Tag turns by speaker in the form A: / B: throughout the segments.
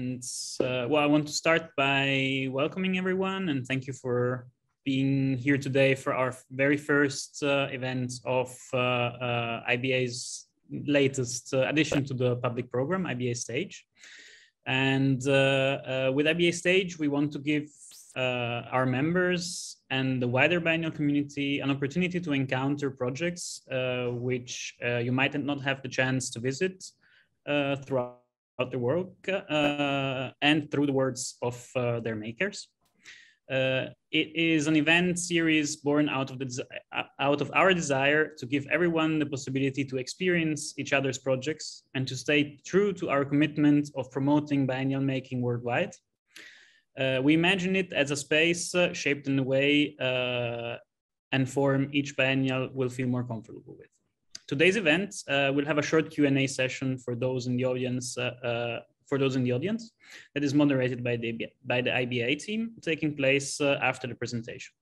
A: And uh, well, I want to start by welcoming everyone and thank you for being here today for our very first uh, event of uh, uh IBA's latest uh, addition to the public program, IBA Stage. And uh, with IBA Stage, we want to give our members and the wider biennial community an opportunity to encounter projects which you might not have the chance to visit throughout the work uh, and through the words of uh, their makers. Uh, it is an event series born out of the out of our desire to give everyone the possibility to experience each other's projects and to stay true to our commitment of promoting biennial making worldwide. Uh, we imagine it as a space uh, shaped in a way uh, and form each biennial will feel more comfortable with. Today's event uh, will have a short Q&A session for those in the audience, uh, uh, for those in the audience that is moderated by the, by the IBA team taking place uh, after the presentation.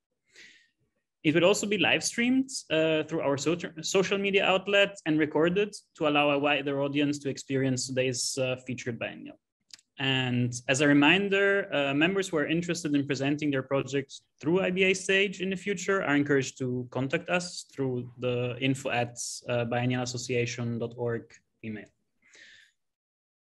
A: It will also be live streamed uh, through our social, social media outlet and recorded to allow a wider audience to experience today's uh, featured biennial. And as a reminder, uh, members who are interested in presenting their projects through IBA stage in the future are encouraged to contact us through the info at uh, biennialassociation.org email.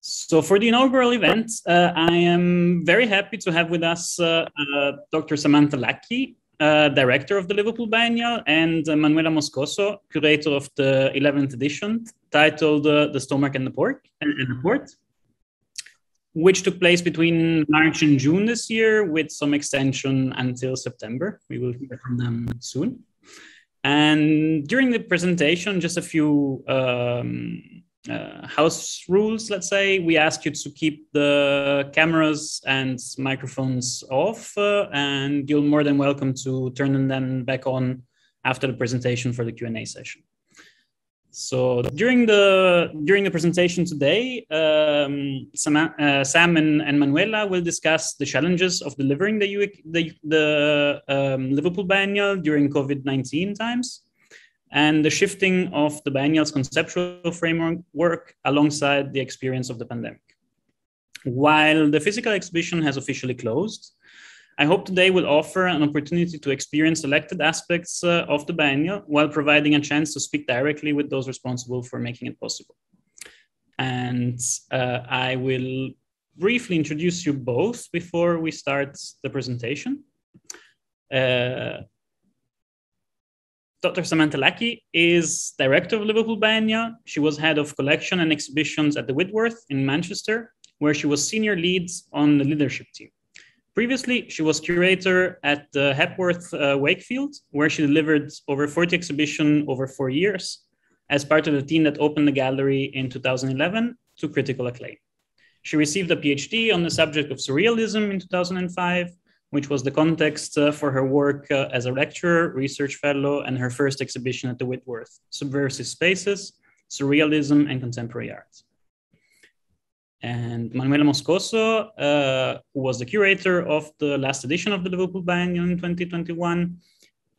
A: So for the inaugural event, uh, I am very happy to have with us uh, uh, Dr. Samantha Lackey, uh, director of the Liverpool Biennial, and Manuela Moscoso, curator of the 11th edition, titled The Stomach and the Pork and the Port which took place between March and June this year, with some extension until September. We will hear from them soon. And during the presentation, just a few um, uh, house rules, let's say. We ask you to keep the cameras and microphones off, uh, and you're more than welcome to turn them back on after the presentation for the Q&A session. So during the during the presentation today, um, Sam, uh, Sam and, and, Manuela will discuss the challenges of delivering the the, the um, Liverpool Biennial during COVID nineteen times, and the shifting of the biennial's conceptual framework alongside the experience of the pandemic. While the physical exhibition has officially closed, I hope today will offer an opportunity to experience selected aspects uh, of the biennial while providing a chance to speak directly with those responsible for making it possible. And uh, I will briefly introduce you both before we start the presentation. Uh, Dr. Samantha Lackey is director of Liverpool Biennial. She was head of collection and exhibitions at the Whitworth in Manchester, where she was senior lead on the leadership team. Previously, she was curator at the Hepworth uh, Wakefield, where she delivered over 40 exhibitions over four years as part of the team that opened the gallery in 2011 to critical acclaim. She received a PhD on the subject of surrealism in 2005, which was the context uh, for her work uh, as a lecturer, research fellow, and her first exhibition at the Whitworth, Subversive Spaces, Surrealism and Contemporary Art. And Manuela Moscoso, uh, who was the curator of the last edition of the Liverpool Biennial in 2021,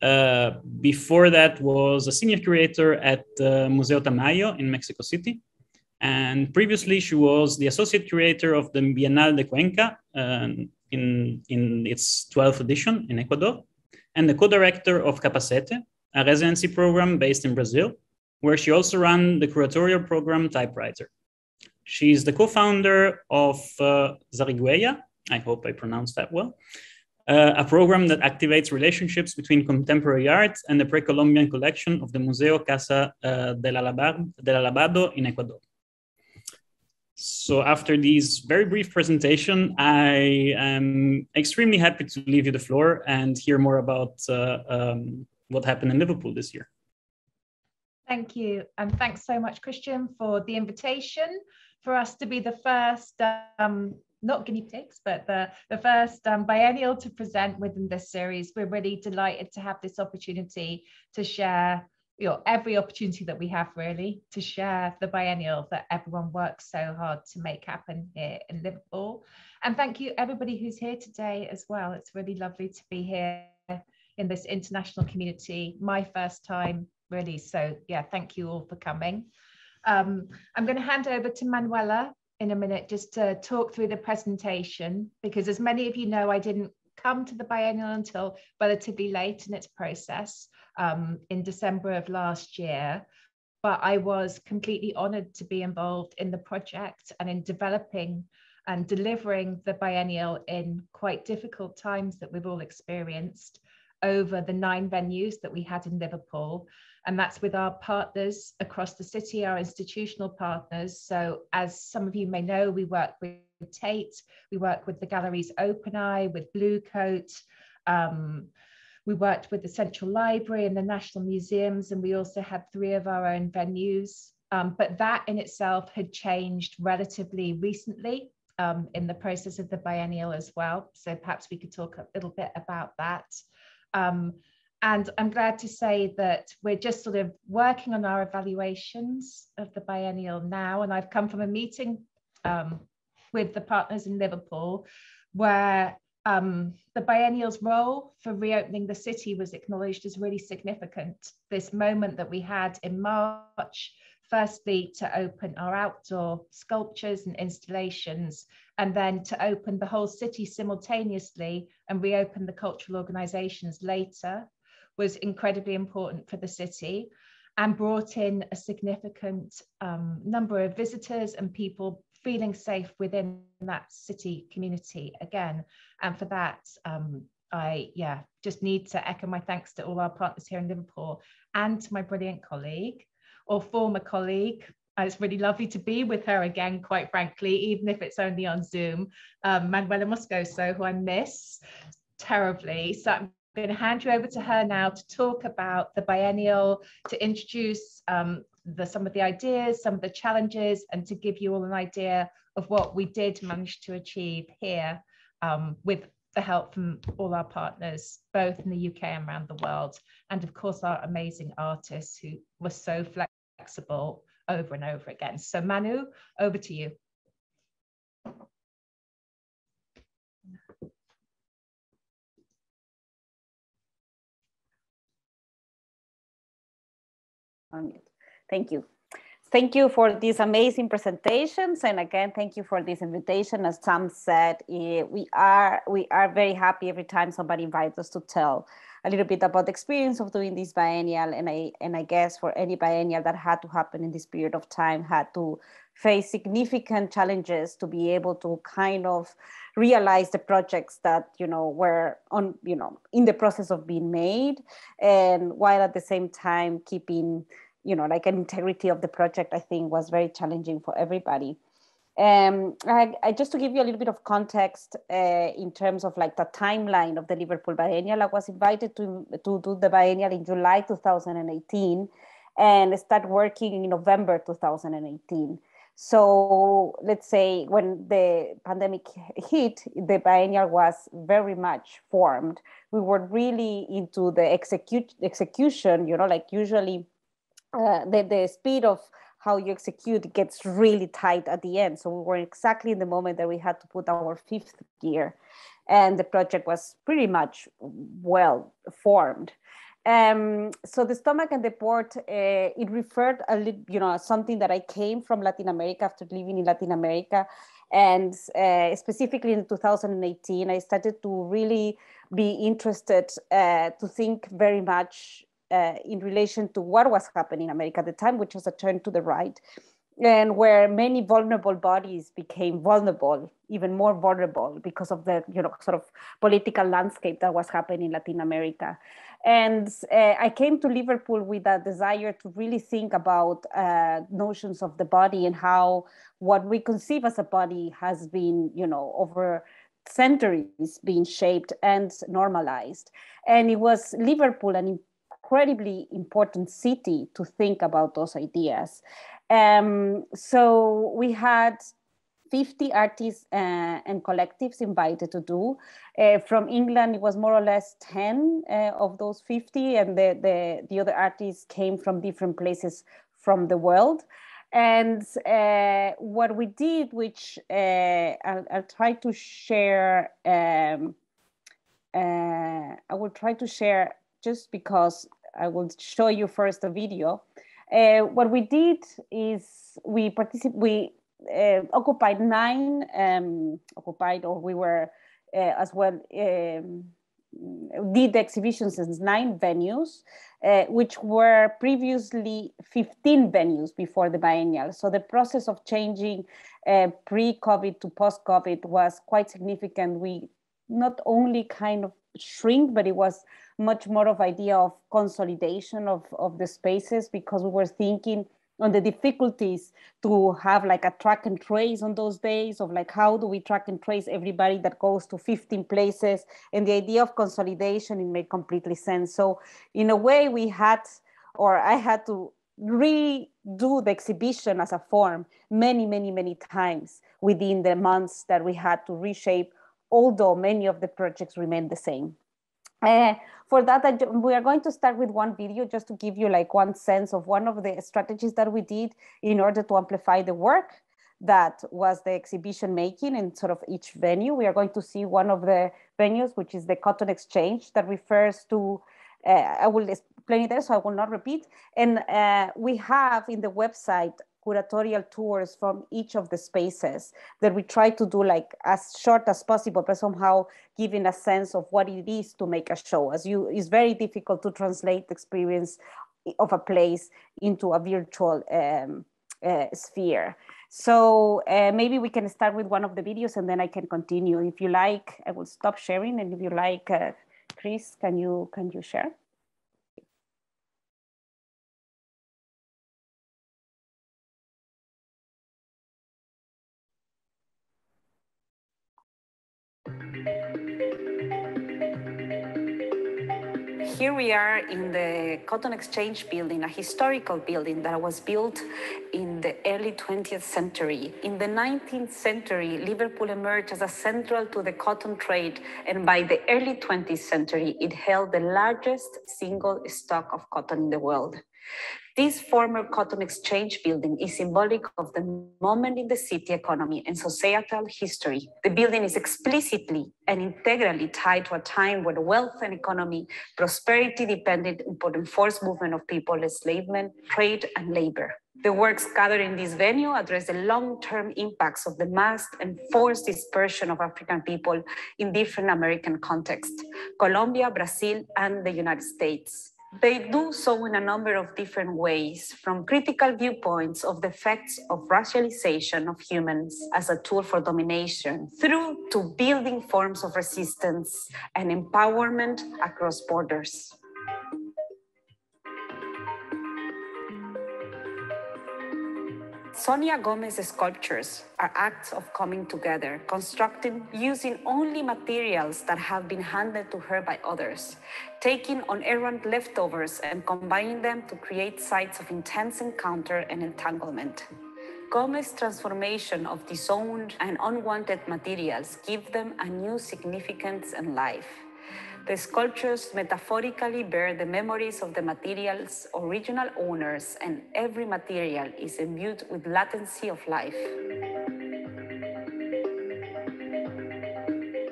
A: uh, before that was a senior curator at uh, Museo Tamayo in Mexico City. And previously, she was the associate curator of the Bienal de Cuenca um, in, in its 12th edition in Ecuador, and the co-director of Capacete, a residency program based in Brazil, where she also ran the curatorial program Typewriter. She's the co-founder of uh, Zarigüeya. I hope I pronounced that well. Uh, a program that activates relationships between contemporary art and the pre-Columbian collection of the Museo Casa uh, del, Alabado, del Alabado in Ecuador. So after this very brief presentation, I am extremely happy to leave you the floor and hear more about uh, um, what happened in Liverpool this year.
B: Thank you. And thanks so much, Christian, for the invitation for us to be the first, um, not guinea pigs, but the, the first um, biennial to present within this series. We're really delighted to have this opportunity to share you know, every opportunity that we have really to share the biennial that everyone works so hard to make happen here in Liverpool. And thank you everybody who's here today as well. It's really lovely to be here in this international community. My first time really. So yeah, thank you all for coming. Um, I'm going to hand over to Manuela in a minute just to talk through the presentation because as many of you know, I didn't come to the biennial until relatively late in its process um, in December of last year. But I was completely honored to be involved in the project and in developing and delivering the biennial in quite difficult times that we've all experienced over the nine venues that we had in Liverpool. And that's with our partners across the city, our institutional partners. So, as some of you may know, we work with Tate, we work with the galleries Open Eye, with Bluecoat. Um, we worked with the Central Library and the National Museums, and we also had three of our own venues. Um, but that in itself had changed relatively recently um, in the process of the biennial as well. So perhaps we could talk a little bit about that. Um, and I'm glad to say that we're just sort of working on our evaluations of the biennial now. And I've come from a meeting um, with the partners in Liverpool where um, the biennial's role for reopening the city was acknowledged as really significant. This moment that we had in March firstly to open our outdoor sculptures and installations, and then to open the whole city simultaneously and reopen the cultural organizations later was incredibly important for the city and brought in a significant um, number of visitors and people feeling safe within that city community again. And for that, um, I yeah just need to echo my thanks to all our partners here in Liverpool and to my brilliant colleague or former colleague. Uh, it's really lovely to be with her again, quite frankly, even if it's only on Zoom, um, Manuela Moscoso, who I miss terribly. So I'm going to hand you over to her now to talk about the biennial, to introduce um, the, some of the ideas, some of the challenges, and to give you all an idea of what we did manage to achieve here um, with the help from all our partners, both in the UK and around the world. And of course, our amazing artists who were so flexible flexible over and over again. So Manu, over to you.
C: Thank you. Thank you for these amazing presentations, and again, thank you for this invitation. As Sam said, eh, we are we are very happy every time somebody invites us to tell a little bit about the experience of doing this biennial. And I, and I guess for any biennial that had to happen in this period of time had to face significant challenges to be able to kind of realize the projects that you know were on you know in the process of being made and while at the same time keeping you know like an integrity of the project i think was very challenging for everybody um, I, I, just to give you a little bit of context uh, in terms of like the timeline of the Liverpool Biennial, I was invited to, to do the biennial in July 2018 and start working in November 2018. So let's say when the pandemic hit, the biennial was very much formed. We were really into the execute, execution, you know, like usually uh, the, the speed of how you execute gets really tight at the end. So we were exactly in the moment that we had to put our fifth gear, and the project was pretty much well formed. Um, so the stomach and the port, uh, it referred a little, you know, something that I came from Latin America after living in Latin America. And uh, specifically in 2018, I started to really be interested uh, to think very much uh, in relation to what was happening in America at the time, which was a turn to the right, and where many vulnerable bodies became vulnerable, even more vulnerable because of the you know sort of political landscape that was happening in Latin America. And uh, I came to Liverpool with a desire to really think about uh, notions of the body and how what we conceive as a body has been, you know, over centuries being shaped and normalized. And it was Liverpool, an incredibly important city to think about those ideas. Um, so we had 50 artists uh, and collectives invited to do. Uh, from England, it was more or less 10 uh, of those 50, and the, the, the, other artists came from different places from the world. And uh, what we did, which uh, I'll, I'll, try to share, um, uh, I will try to share just because I will show you first a video. Uh, what we did is we particip- we uh, occupied nine, um, occupied, or we were uh, as well, um, did exhibitions in nine venues, uh, which were previously 15 venues before the biennial. So the process of changing uh, pre-COVID to post-COVID was quite significant. We not only kind of shrink, but it was much more of idea of consolidation of, of the spaces because we were thinking on the difficulties to have like a track and trace on those days of like how do we track and trace everybody that goes to 15 places? And the idea of consolidation it made completely sense. So in a way we had or i had to redo the exhibition as a form many many many times within the months that we had to reshape although many of the projects remain the same uh, for that, we are going to start with one video just to give you like one sense of one of the strategies that we did in order to amplify the work that was the exhibition making in sort of each venue. We are going to see one of the venues, which is the Cotton Exchange that refers to, uh, I will explain it there, so I will not repeat. And uh, we have in the website curatorial tours from each of the spaces that we try to do like as short as possible, but somehow giving a sense of what it is to make a show. As you, it's very difficult to translate the experience of a place into a virtual um, uh, sphere. So uh, maybe we can start with one of the videos and then I can continue. If you like, I will stop sharing. And if you like, uh, Chris, can you, can you share? We are in the Cotton Exchange building, a historical building that was built in the early 20th century. In the 19th century, Liverpool emerged as a central to the cotton trade, and by the early 20th century, it held the largest single stock of cotton in the world. This former cotton exchange building is symbolic of the moment in the city economy and societal history. The building is explicitly and integrally tied to a time where wealth and economy, prosperity depended upon forced movement of people, enslavement, trade, and labor. The works gathered in this venue address the long-term impacts of the mass and forced dispersion of African people in different American contexts, Colombia, Brazil, and the United States. They do so in a number of different ways, from critical viewpoints of the effects of racialization of humans as a tool for domination, through to building forms of resistance and empowerment across borders. Sonia Gomes's sculptures are acts of coming together, constructing using only materials that have been handed to her by others, taking on errant leftovers and combining them to create sites of intense encounter and entanglement. Gomez's transformation of disowned and unwanted materials give them a new significance and life. The sculptures metaphorically bear the memories of the material's original owners, and every material is imbued with latency of life.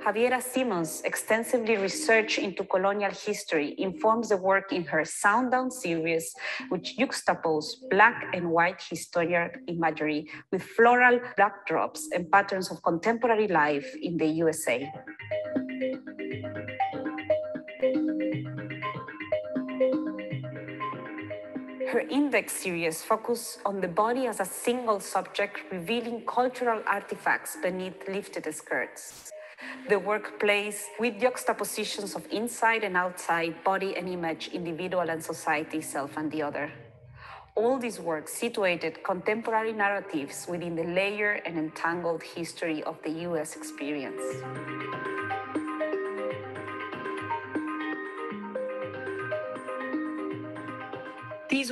C: Xaviera Simmons' extensively research into colonial history informs the work in her Sundown series, which juxtapose black and white historical imagery with floral backdrops and patterns of contemporary life in the USA. Her index series focus on the body as a single subject, revealing cultural artifacts beneath lifted skirts. The workplace with juxtapositions of inside and outside, body and image, individual and society, self and the other. All these works situated contemporary narratives within the layered and entangled history of the US experience.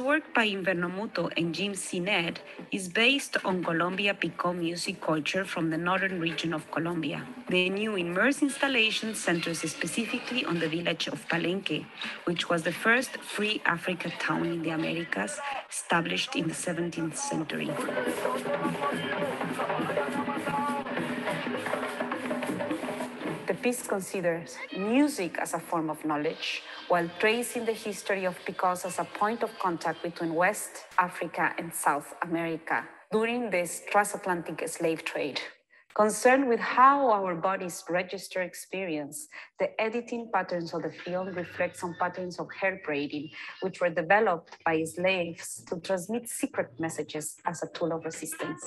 C: Work by Invernomuto and Jim C. Nedd is based on Colombia Picó music culture from the northern region of Colombia. The new immersive installation centers specifically on the village of Palenque, which was the first free Africa town in the Americas, established in the 17th century. Piece considers music as a form of knowledge, while tracing the history of Picós as a point of contact between West Africa and South America.
D: during this transatlantic slave trade. Concerned with how our bodies register experience, the editing patterns of the film reflect some patterns of hair braiding, which were developed by slaves to transmit secret messages as a tool of resistance.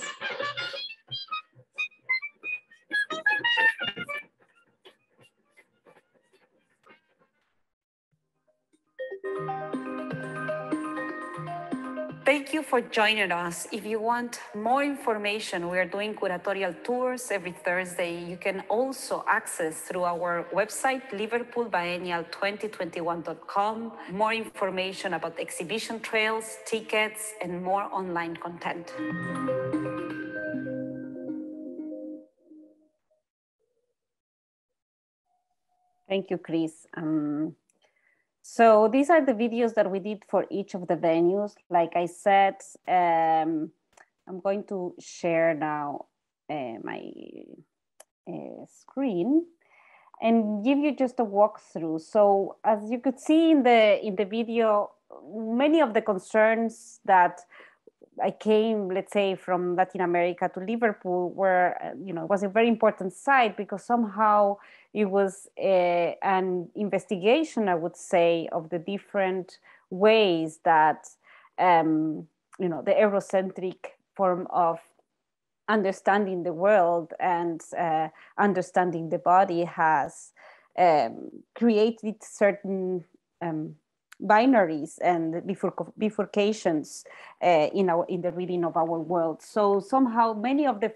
D: Thank you for joining us. If you want more information, we are doing curatorial tours every Thursday. You can also access through our website, liverpoolbiennial2021.com, more information about exhibition trails, tickets, and more online content.
C: Thank you, Chris. Um, so these are the videos that we did for each of the venues. Like I said, um, I'm going to share now uh, my uh, screen and give you just a walkthrough. So as you could see in the in the video, many of the concerns that I came, let's say, from Latin America to Liverpool, where uh, you know it was a very important site because somehow it was a, an investigation, I would say, of the different ways that um, you know the Eurocentric form of understanding the world and uh, understanding the body has um, created certain um, binaries and bifurcations uh, in our in the reading of our world. So somehow many of the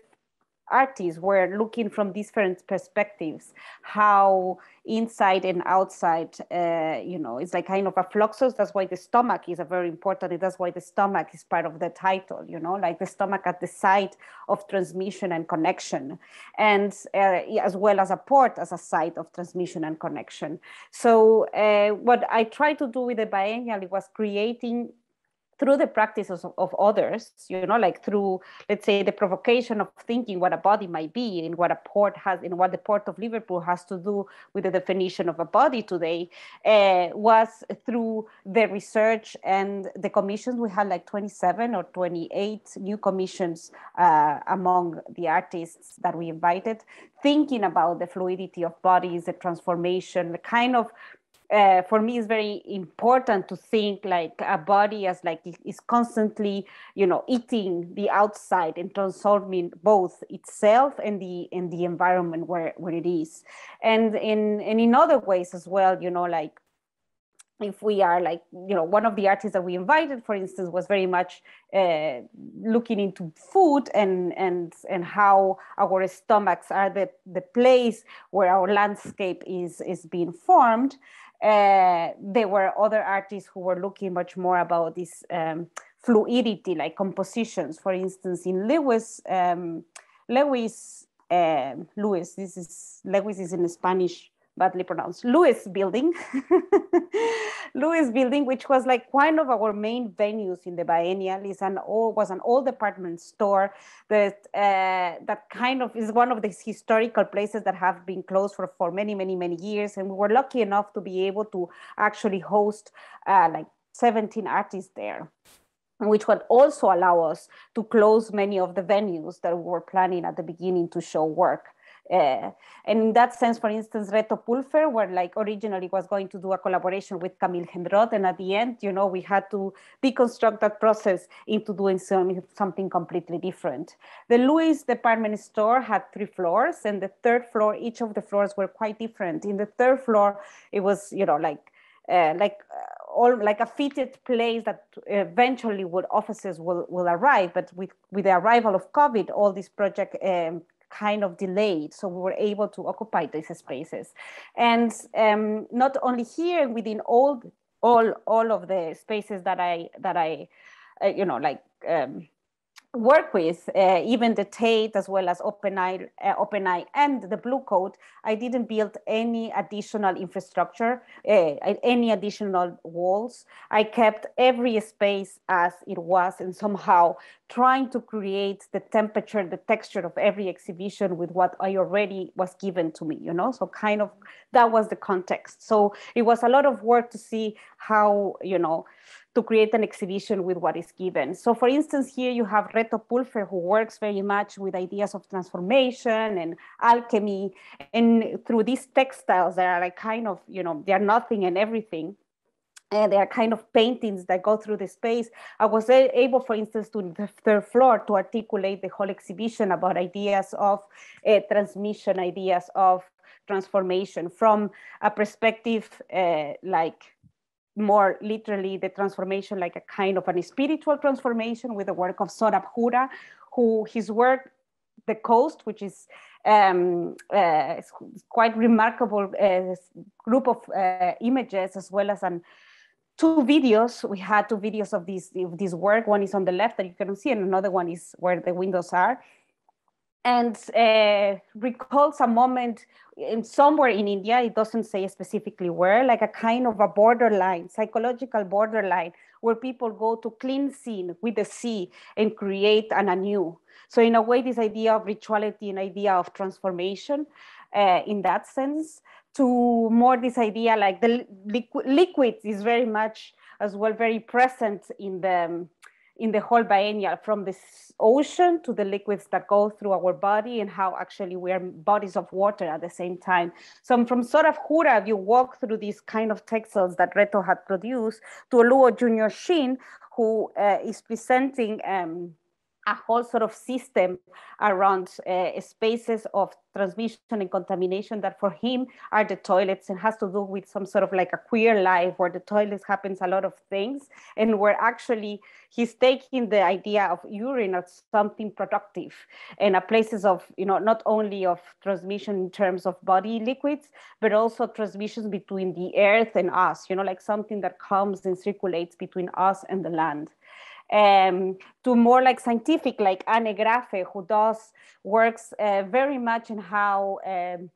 C: artists were looking from different perspectives how inside and outside uh, you know it's like kind of a fluxus. That's why the stomach is a very important that's why the stomach is part of the title you know like the stomach at the site of transmission and connection and uh, as well as a port as a site of transmission and connection. So uh, what i tried to do with the biennial was creating through the practices of, of, others, you know, like through, let's say, the provocation of thinking what a body might be and what a port has, and what the port of Liverpool has to do with the definition of a body today, uh, was through the research and the commissions. We had like 27 or 28 new commissions uh, among the artists that we invited, thinking about the fluidity of bodies, the transformation, the kind of uh, for me it's very important to think like a body as like is constantly you know eating the outside and transforming both itself and the and the environment where where it is. And in and in other ways as well you know like if we are like you know one of the artists that we invited for instance was very much uh, looking into food and and and how our stomachs are the the place where our landscape is is being formed uh, there were other artists who were looking much more about this um, fluidity, like compositions. For instance, in Lewis, um, Lewis, uh, Lewis, this is Lewis is in Spanish badly pronounced, Lewis Building. Lewis Building, which was like one of our main venues in the biennial, is an old, was an old department store that uh, that kind of is one of these historical places that have been closed for, for many, many, many years. And we were lucky enough to be able to actually host uh, like 17 artists there which would also allow us to close many of the venues that we were planning at the beginning to show work. Uh, and in that sense, for instance, Reto Pulfer, where like originally was going to do a collaboration with Camille Gendrot, and at the end, you know, we had to deconstruct that process into doing some, something completely different. The Louis department store had three floors, and the third floor, each of the floors were quite different. In the third floor, it was, you know, like uh, like uh, all like a fitted place that eventually would offices will, will arrive but with with the arrival of covid all this project um, kind of delayed. So we were able to occupy these spaces. And um, not only here within all, all, all of the spaces that I, that I, uh, you know, like um, work with, uh, even the Tate as well as OpenEye, uh, OpenEye and the Bluecoat, I didn't build any additional infrastructure, uh, any additional walls. I kept every space as it was and somehow trying to create the temperature, the texture of every exhibition with what I already was given to me, you know? So kind of, that was the context. So it was a lot of work to see how, you know, to create an exhibition with what is given. So for instance, here you have Reto Pulfer, who works very much with ideas of transformation and alchemy. And through these textiles that are like kind of, you know, they're nothing and everything. And they are kind of paintings that go through the space. I was able, for instance, to the third floor to articulate the whole exhibition about ideas of uh, transmission, ideas of transformation from a perspective uh, like more literally the transformation like a kind of an spiritual transformation with the work of Sohrab Hura, who his work, The Coast, which is um, uh, quite remarkable uh, group of uh, images as well as an two videos. We had two videos of this, of this work. One is on the left that you can see and another one is where the windows are and uh, recalls a moment in somewhere in India, it doesn't say specifically where, like a kind of a borderline, psychological borderline, where people go to clean scene with the sea and create an anew. So in a way, this idea of rituality and idea of transformation uh, in that sense, to more this idea like the liqu liquid is very much as well very present in the in the whole biennial from the ocean to the liquids that go through our body and how actually we are bodies of water at the same time. So from Sohrab Hura, you walk through these kind of textiles that Reto had produced to Oluo Junior Shin, who uh, is presenting um, a whole sort of system around uh, spaces of transmission and contamination that for him are the toilets and has to do with some sort of like a queer life where the toilets happens a lot of things and where actually he's taking the idea of urine as something productive and a places of you know not only of transmission in terms of body liquids but also transmissions between the earth and us you know like something that comes and circulates between us and the land um, to more like scientific, like Ane Graff, who does works uh, very much in how um,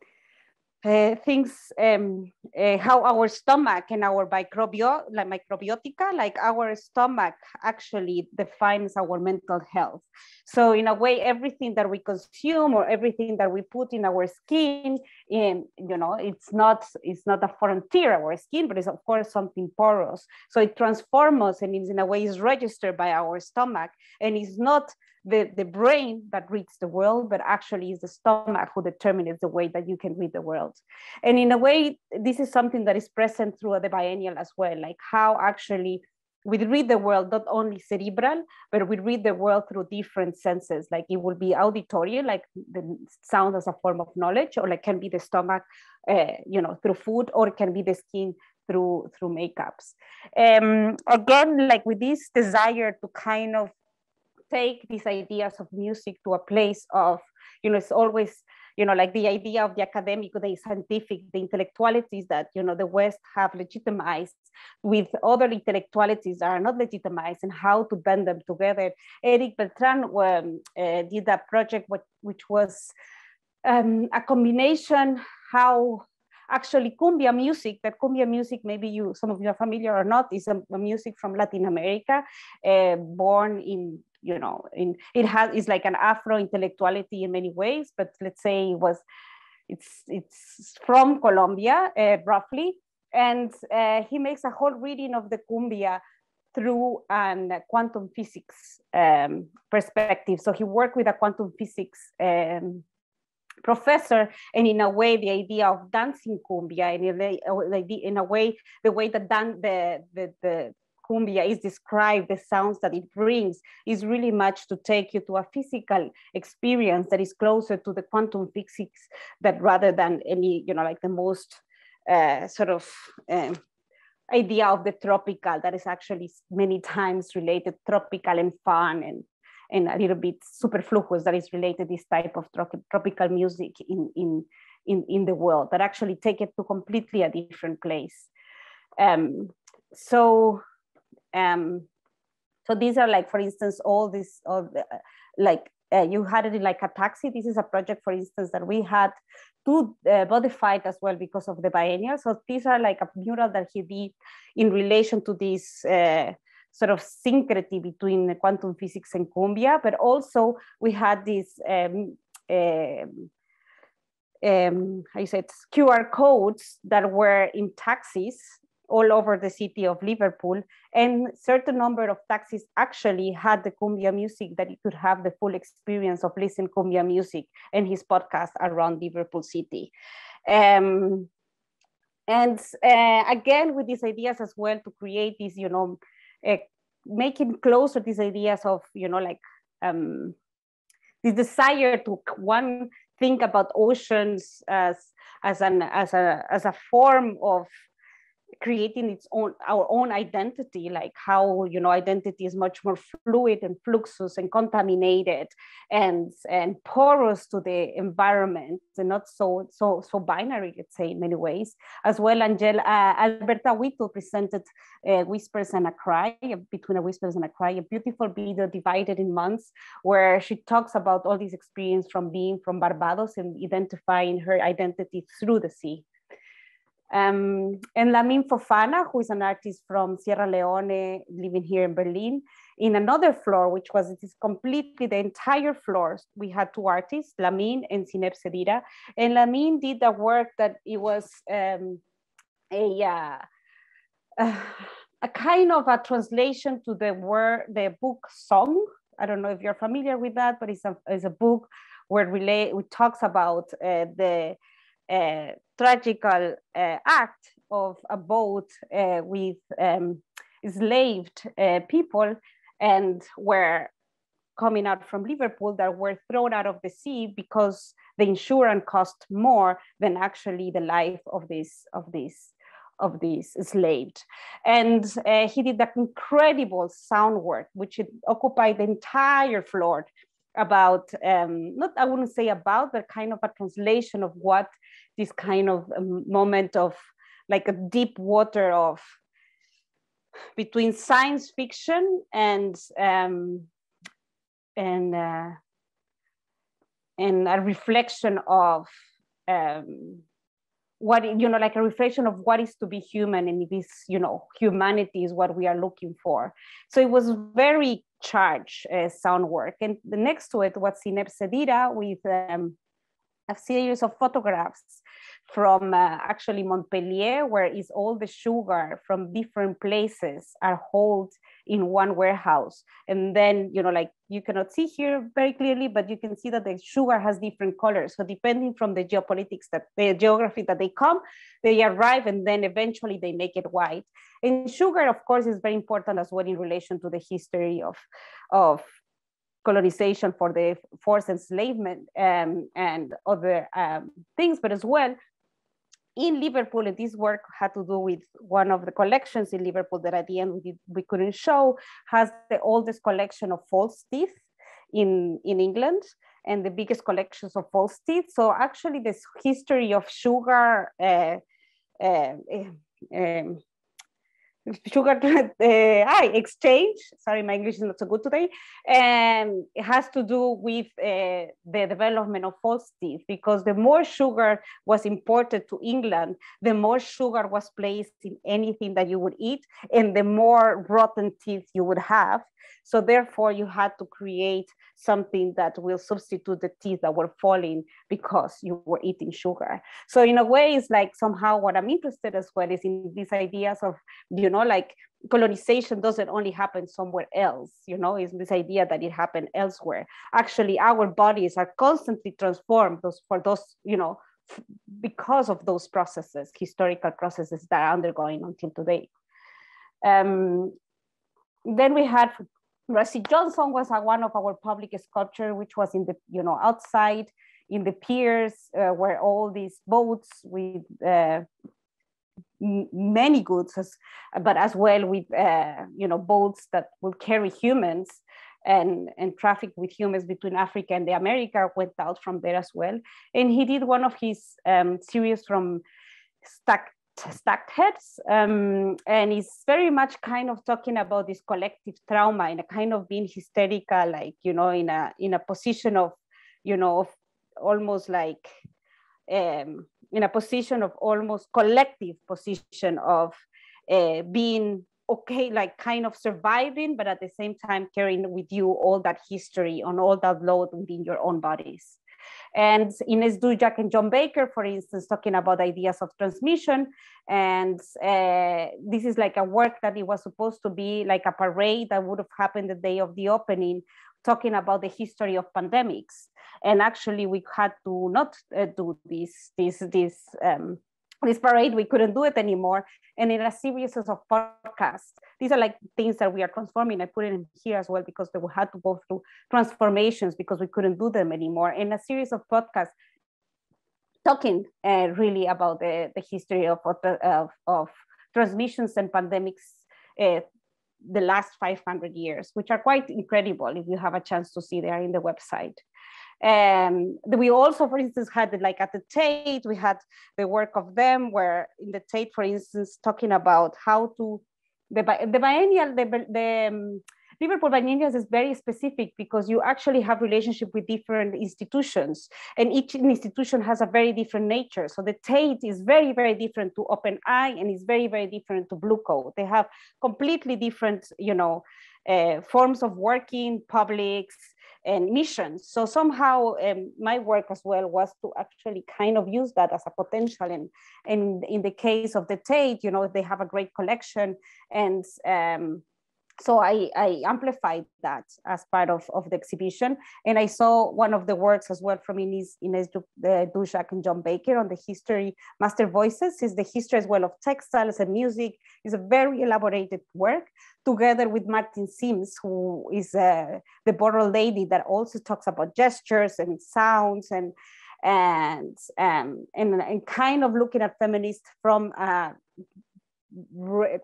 C: uh, things um, uh, how our stomach and our microbio like microbiotica like our stomach actually defines our mental health. So in a way everything that we consume or everything that we put in our skin in you know it's not it's not a frontier our skin but it's of course something porous. So it transforms us and in a way is registered by our stomach and it's not the, the brain that reads the world, but actually is the stomach who determines the way that you can read the world. And in a way, this is something that is present through the biennial as well, like how actually we read the world not only cerebral, but we read the world through different senses. Like it will be auditory, like the sound as a form of knowledge, or like can be the stomach, uh, you know, through food, or it can be the skin through through makeups. Um, again, like with this desire to kind of take these ideas of music to a place of, you know, it's always, you know, like the idea of the academic, the scientific, the intellectualities that, you know, the West have legitimized with other intellectualities that are not legitimized and how to bend them together. Eric Beltran um, uh, did a project which, which was um, a combination how actually cumbia music that cumbia music maybe you some of you are familiar or not is a, a music from latin america uh, born in you know, in it has is like an Afro intellectuality in many ways, but let's say it was it's it's from Colombia uh, roughly, and uh, he makes a whole reading of the cumbia through an quantum physics um, perspective. So he worked with a quantum physics um, professor, and in a way, the idea of dancing cumbia, and in a, in a way, the way that dan- the, the, the cumbia is described, the sounds that it brings, is really much to take you to a physical experience that is closer to the quantum physics that rather than any, you know, like the most uh, sort of um, idea of the tropical that is actually many times related tropical and fun and and a little bit superfluous that is related this type of tropical music in, in, in, in the world that actually take it to completely a different place. Um, so um, so these are like, for instance, all this, all the, like uh, you had it in like a taxi. This is a project, for instance, that we had to uh, modify as well because of the biennial. So these are like a mural that he did in relation to this uh, sort of synchrony between quantum physics and cumbia, but also we had these um, um, um, I said QR codes that were in taxis all over the city of Liverpool. And certain number of taxis actually had the cumbia music that you could have the full experience of listening cumbia music and his podcast around Liverpool City. Um, and uh, again, with these ideas as well to create these, you know, uh, making closer these ideas of, you know, like um, this desire to one think about oceans as as an as a as a form of creating its own our own identity like how you know identity is much more fluid and fluxus and contaminated and and porous to the environment and not so so so binary let's say in many ways. As well angel uh, alberta Whittle presented uh, whispers and a cry between a whispers and a cry a beautiful video divided in months where she talks about all these experience from being from barbados and identifying her identity through the sea um, and Lamin Fofana, who is an artist from Sierra Leone, living here in Berlin, in another floor, which was it is completely the entire floor. We had two artists, Lamin and Zineb Sedira. And Lamin did the work that it was um, a, uh, a kind of a translation to the word, the book Zong. I don't know if you're familiar with that, but it's a, it's a book where relate, it talks about uh, the uh, tragical uh, act of a boat uh, with um, enslaved people and were coming out from Liverpool that were thrown out of the sea because the insurance cost more than actually the life of this of this of these enslaved. And uh, he did that incredible sound work, which occupied the entire floor about, um, not I wouldn't say about, but kind of a translation of what this kind of um, moment of like a deep water of between science fiction and um, and uh, and a reflection of um, what you know like a reflection of what is to be human and this you know humanity is what we are looking for. So it was very charged uh, sound work. And the next to it was Zineb Sedira with um, a series of photographs from uh, actually Montpellier, where is all the sugar from different places are held in one warehouse. And then, you know, like you cannot see here very clearly, but you can see that the sugar has different colors. So depending from the geopolitics that the geography that they come, they arrive and then eventually they make it white. And sugar, of course, is very important as well in relation to the history of, of colonization for the forced enslavement um, and other um, things, but as well in Liverpool, and this work had to do with one of the collections in Liverpool that at the end we, did, we couldn't show, has the oldest collection of false teeth in, in England and the biggest collections of false teeth. So actually this history of sugar uh, uh, um, sugar uh, exchange. Sorry, my English is not so good today. And it has to do with uh, the development of false teeth because the more sugar was imported to England, the more sugar was placed in anything that you would eat, and the more rotten teeth you would have. So therefore, you had to create something that will substitute the teeth that were falling because you were eating sugar. So in a way, it's like somehow what I'm interested as well is in these ideas of, you know, like colonization doesn't only happen somewhere else, you know, is this idea that it happened elsewhere. Actually, our bodies are constantly transformed those, for those, you know, because of those processes, historical processes that are undergoing until today. Um, then we had Rashid Johnson was a, one of our public sculpture, which was in the, you know, outside in the piers uh, where all these boats with uh, many goods, as, but as well with, uh, you know, boats that will carry humans and, and traffic with humans between Africa and the America went out from there as well. And he did one of his um, series from Stacked, stacked heads um, and he's very much kind of talking about this collective trauma and a kind of being hysterical like you know in a in a position of you know of almost like um, in a position of almost collective position of uh, being okay like kind of surviving but at the same time carrying with you all that history on all that load within your own bodies And Ines Doujak and John Barker, for instance, talking about ideas of transmission. And uh, this is like a work that it was supposed to be like a parade that would have happened the day of the opening, talking about the history of pandemics. And actually, we had to not uh, do this, this, this um, this parade, we couldn't do it anymore. And in a series of podcasts, these are like things that we are transforming. I put it in here as well because we had to go through transformations because we couldn't do them anymore. In a series of podcasts, talking uh, really about the, the history of, of, of transmissions and pandemics uh, the last 500 years, which are quite incredible if you have a chance to see there in the website. Um, we also, for instance, had like at the Tate, we had the work of them where in the Tate, for instance, talking about how to, the, the biennial, the, the um, Liverpool Biennials is very specific because you actually have relationship with different institutions and each institution has a very different nature. So the Tate is very, very different to Open Eye and is very, very different to Bluecoat. They have completely different, you know, uh, forms of working, publics, and missions. So somehow um, my work as well was to actually kind of use that as a potential. And, and in the case of the Tate, you know, they have a great collection and um, so I, I, amplified that as part of, of the exhibition. And I saw one of the works as well from Ines, Ines Doujak and John Barker on the history, Master Voices is the history as well of textiles and music. It's a very elaborated work together with Martin Sims, who is uh, the Bottle Lady that also talks about gestures and sounds and and um, and, and kind of looking at feminists from uh,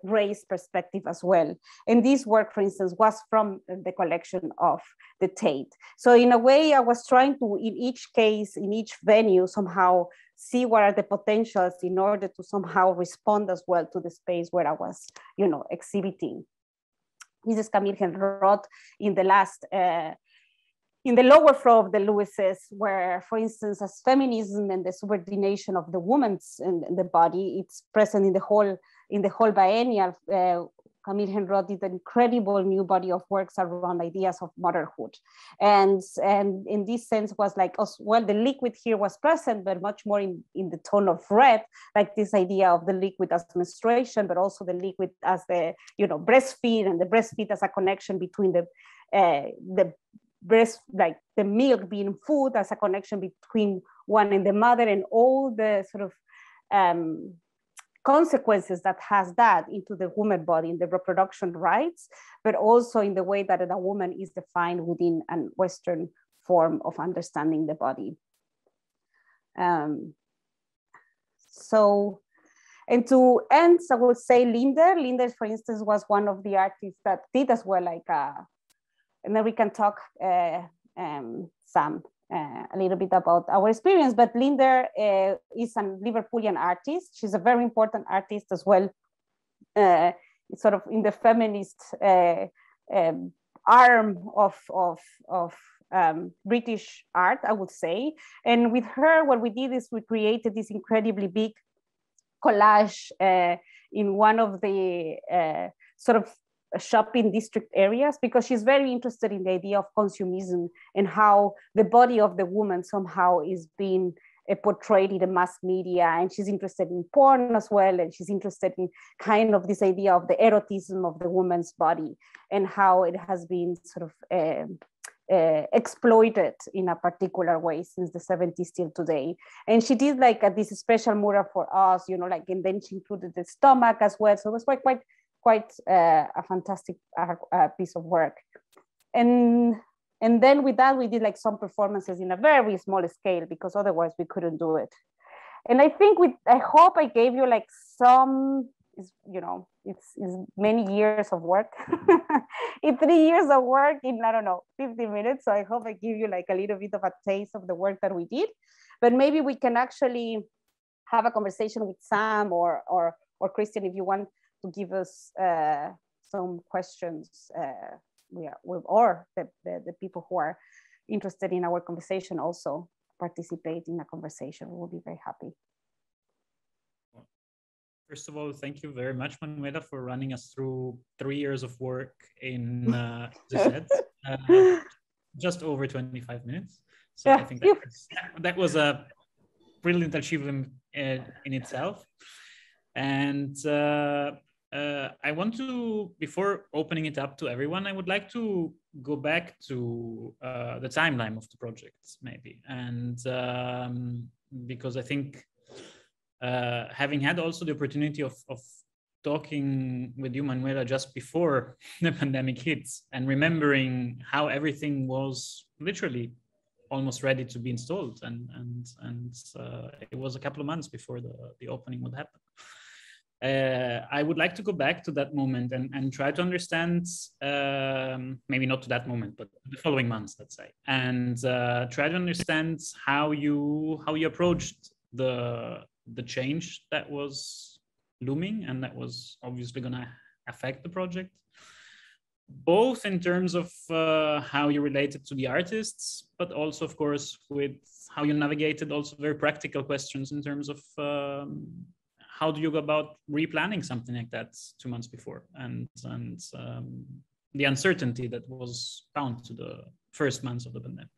C: race perspective as well. And this work, for instance, was from the collection of the Tate. So in a way, I was trying to, in each case, in each venue, somehow see what are the potentials in order to somehow respond as well to the space where I was, you know, exhibiting. Mrs. Camille Henrot in the last uh, in the lower floor of the Lewis's, where, for instance, as feminism and the subordination of the woman's in the body, it's present in the whole in the whole biennial. Uh, Camille Henrot did an incredible new body of works around ideas of motherhood. And, and in this sense was like, well, the liquid here was present, but much more in, in the tone of red, like this idea of the liquid as menstruation, but also the liquid as the, you know, breastfeed and the breastfeed as a connection between the, uh, the breast, like the milk being food as a connection between one and the mother and all the sort of um, consequences that has that into the woman body in the reproduction rights, but also in the way that a woman is defined within a Western form of understanding the body. Um, so, and to end, I would say Linder. Linder, for instance, was one of the artists that did as well, like, uh, and then we can talk uh, um, some uh, a little bit about our experience. But Linder uh, is a Liverpoolian artist. She's a very important artist as well, uh, sort of in the feminist uh, um, arm of, of, of um, British art, I would say. And with her, what we did is we created this incredibly big collage uh, in one of the uh, sort of shopping district areas because she's very interested in the idea of consumism and how the body of the woman somehow is being uh, portrayed in the mass media and she's interested in porn as well and she's interested in kind of this idea of the erotism of the woman's body and how it has been sort of uh, uh, exploited in a particular way since the 70s till today. And she did like a, this special mural for us, you know, like, and then she included the stomach as well. So it was quite, quite quite uh, a fantastic uh, piece of work. And and then with that, we did like some performances in a very small scale because otherwise we couldn't do it. And I think with I hope I gave you like some, you know, it's, it's many years of work. in three years of work in, I don't know, 50 minutes. So I hope I give you like a little bit of a taste of the work that we did. But maybe we can actually have a conversation with Sam or, or, or Christian if you want to give us uh, some questions uh, we are, or the, the, the, people who are interested in our conversation also participate in a conversation. We will be very happy.
A: First of all, thank you very much, Manuela, for running us through three years of work in uh, uh, just over 25 minutes. So yeah. I think that was, that was a brilliant achievement in, in itself. And uh, uh, I want to, before opening it up to everyone, I would like to go back to uh, the timeline of the project, maybe. And um, because I think uh, having had also the opportunity of, of talking with you, Manuela, just before the pandemic hits and remembering how everything was literally almost ready to be installed. And, and, and uh, it was a couple of months before the, the opening would happen. Uh, I would like to go back to that moment and, and try to understand, um, maybe not to that moment, but the following months, let's say, and uh, try to understand how you how you approached the the change that was looming and that was obviously going to affect the project both in terms of uh, how you related to the artists but also of course with how you navigated also very practical questions in terms of um, how do you go about replanning something like that two months before and and um, the uncertainty that was bound to the first months of the pandemic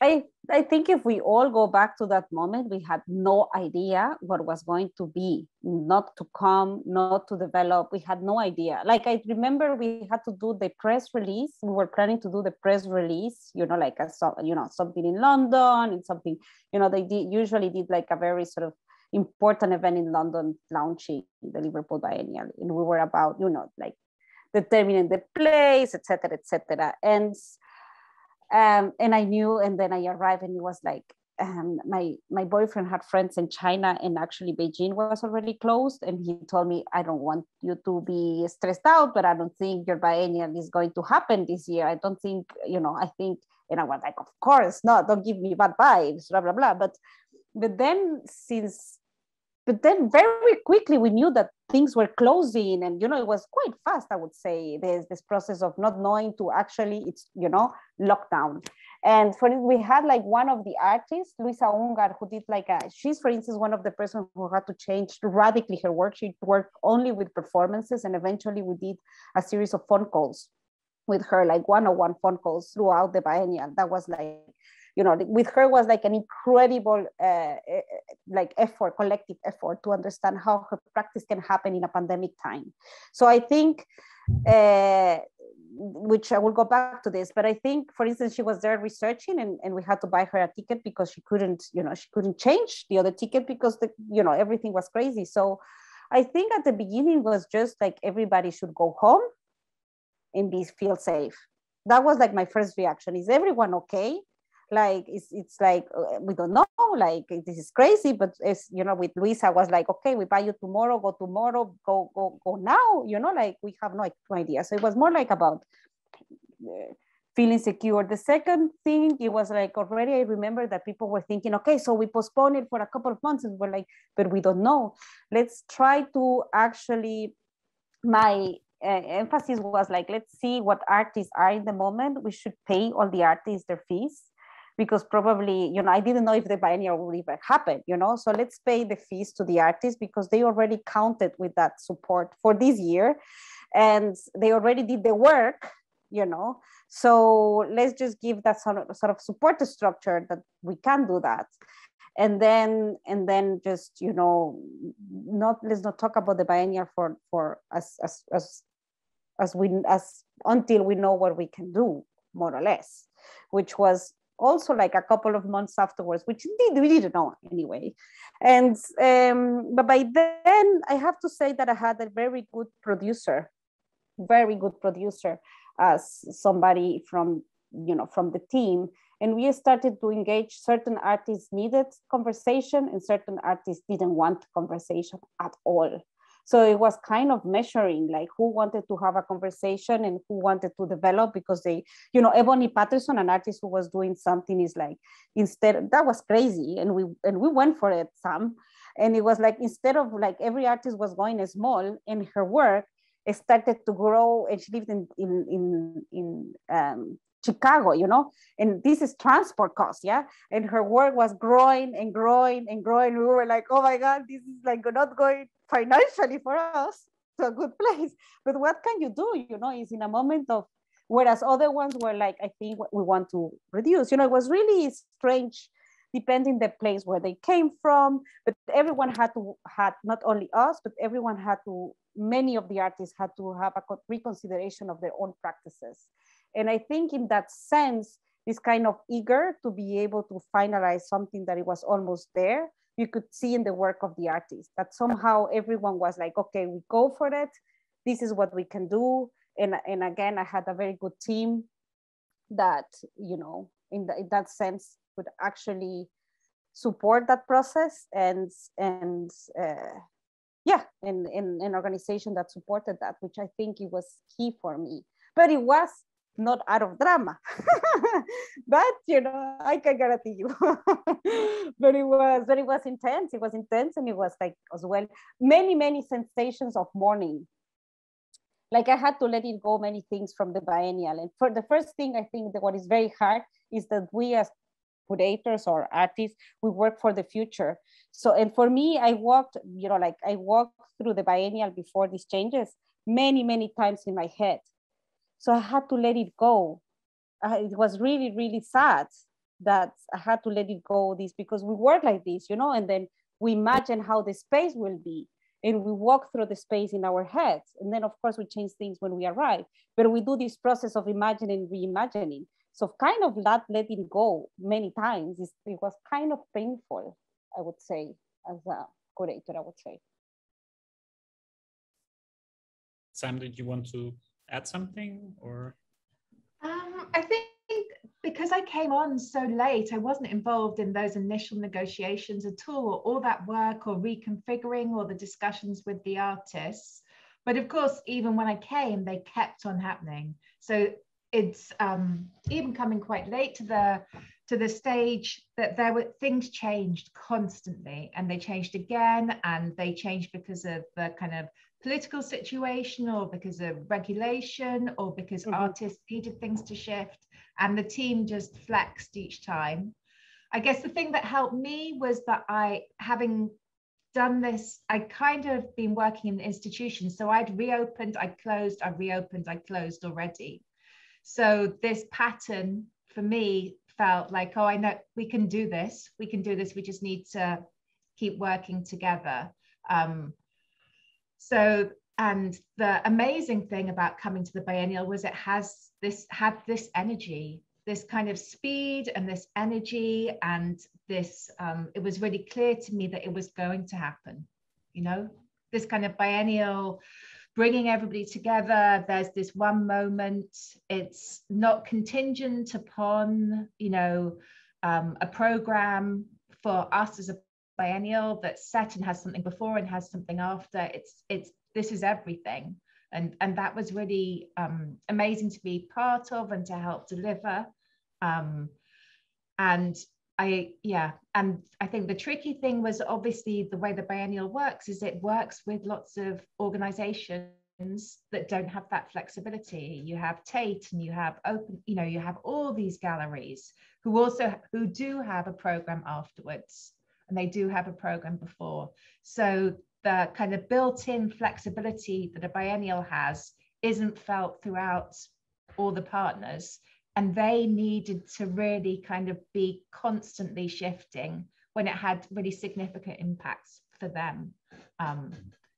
C: I, I think if we all go back to that moment, we had no idea what was going to be, not to come, not to develop. We had no idea. Like I remember we had to do the press release. We were planning to do the press release, you know, like a, you know, something in London and something, you know, they did, usually did like a very sort of important event in London launching the Liverpool Biennial. And we were about, you know, like determining the place, etc., etc. And um, and I knew, and then I arrived, and it was like um, my my boyfriend had friends in China, and actually Beijing was already closed, and he told me, "I don't want you to be stressed out, but I don't think your biennial is going to happen this year. I don't think, you know, I think." And I was like, "Of course not. Don't give me bad vibes, blah blah blah." But but then since but then very quickly we knew that things were closing and you know it was quite fast i would say there's this process of not knowing to actually it's you know lockdown. And for we had like one of the artists luisa ungar who did like a she's for instance one of the person who had to change radically her work. She worked only with performances and eventually we did a series of phone calls with her like one-on-one phone calls throughout the biennial. That was like you know with her was like an incredible uh, uh, like effort collective effort to understand how her practice can happen in a pandemic time so i think uh, which I will go back to this, but I think, for instance, she was there researching, and, and we had to buy her a ticket because she couldn't, you know, she couldn't change the other ticket because the, you know, everything was crazy. So, I think at the beginning was just like everybody should go home and be feel safe. That was like my first reaction: is everyone okay? Like it's, it's like uh, we don't know like this is crazy but it's you know with luisa was like okay we buy you tomorrow go tomorrow go go go now you know like we have no, idea. So it was more like about uh, feeling secure. The second thing it was like already i remember that people were thinking okay so we postpone it for a couple of months and we're like but we don't know. Let's try to actually my uh, emphasis was like let's see what artists are in the moment. We should pay all the artists their fees because probably you know i didn't know if the biennial would even happen you know? So let's pay the fees to the artists because they already counted with that support for this year and they already did the work you know? So let's just give that sort of, sort of support structure that we can do that. And then and then just you know not let's not talk about the biennial for for as as as as we as until we know what we can do more or less which was also like a couple of months afterwards, which indeed we didn't know anyway. And um, but by then I have to say that I had a very good producer, very good producer as somebody from you know from the team and we started to engage certain artists needed conversation and certain artists didn't want conversation at all so it was kind of measuring like who wanted to have a conversation and who wanted to develop because they, you know, Ebony Patterson, an artist who was doing something is like, instead, that was crazy. And we, and we went for it some. And it was like, instead of like every artist was going small in her work, it started to grow and she lived in, in, in, in um, Chicago, you know, and this is transport cost, yeah. And her work was growing and growing and growing. We were like, oh my God, this is like not going financially for us to a good place. But what can you do? You know, is in a moment of whereas other ones were like, I think we want to reduce. You know, it was really strange depending the place where they came from, but everyone had to, had not only us, but everyone had to, many of the artists had to have a reconsideration of their own practices. And I think in that sense, this kind of eager to be able to finalize something that it was almost there, you could see in the work of the artist that somehow everyone was like, okay, we go for it. This is what we can do and, and again, I had a very good team that, you know, in, the, in that sense would actually support that process and, and uh, yeah, in, in an organization that supported that, which I think it was key for me. But it was not out of drama. but you know, I can guarantee you. but it was, but it was intense. It was intense, and it was like as well many, many sensations of mourning like I had to let it go many things from the biennial. And for the first thing, I think that what is very hard is that we as curators or artists, we work for the future. So, and for me, I walked, you know, like I walked through the biennial before these changes many, many times in my head. So I had to let it go. It was really, really sad that I had to let it go this because we work like this, you know, and then we imagine how the space will be and we walk through the space in our heads. And then of course we change things when we arrive, but we do this process of imagining, reimagining. So kind of not letting go many times, it was kind of painful, I would say, as a curator, I would say.
A: Sam, did you want to add something or?
B: Um, I think because I came on so late, I wasn't involved in those initial negotiations at all, or all that work or reconfiguring or the discussions with the artists. But of course, even when I came, they kept on happening. So it's um, even coming quite late to the to the stage that there were things changed constantly and they changed again and they changed because of the kind of political situation or because of regulation or because mm-hmm. artists needed things to shift and the team just flexed each time. I guess the thing that helped me was that i having done this i kind of been working in institutions so i'd reopened i closed i reopened i closed already. So this pattern for me felt like oh i know we can do this we can do this we just need to keep working together. Um, so and the amazing thing about coming to the biennial was it has this had this energy this kind of speed and this energy and this um, it was really clear to me that it was going to happen you know? This kind of biennial bringing everybody together there's this one moment it's not contingent upon you know um, a program for us as a biennial that's set and has something before and has something after. It's it's this is everything. And and that was really um, amazing to be part of and to help deliver. Um, and I yeah and I think the tricky thing was obviously the way the biennial works is it works with lots of organizations that don't have that flexibility. You have Tate and you have open you know you have all these galleries who also who do have a program afterwards and they do have a program before. So the kind of built-in flexibility that a biennial has isn't felt throughout all the partners and they needed to really kind of be constantly shifting when it had really significant impacts for them. Um,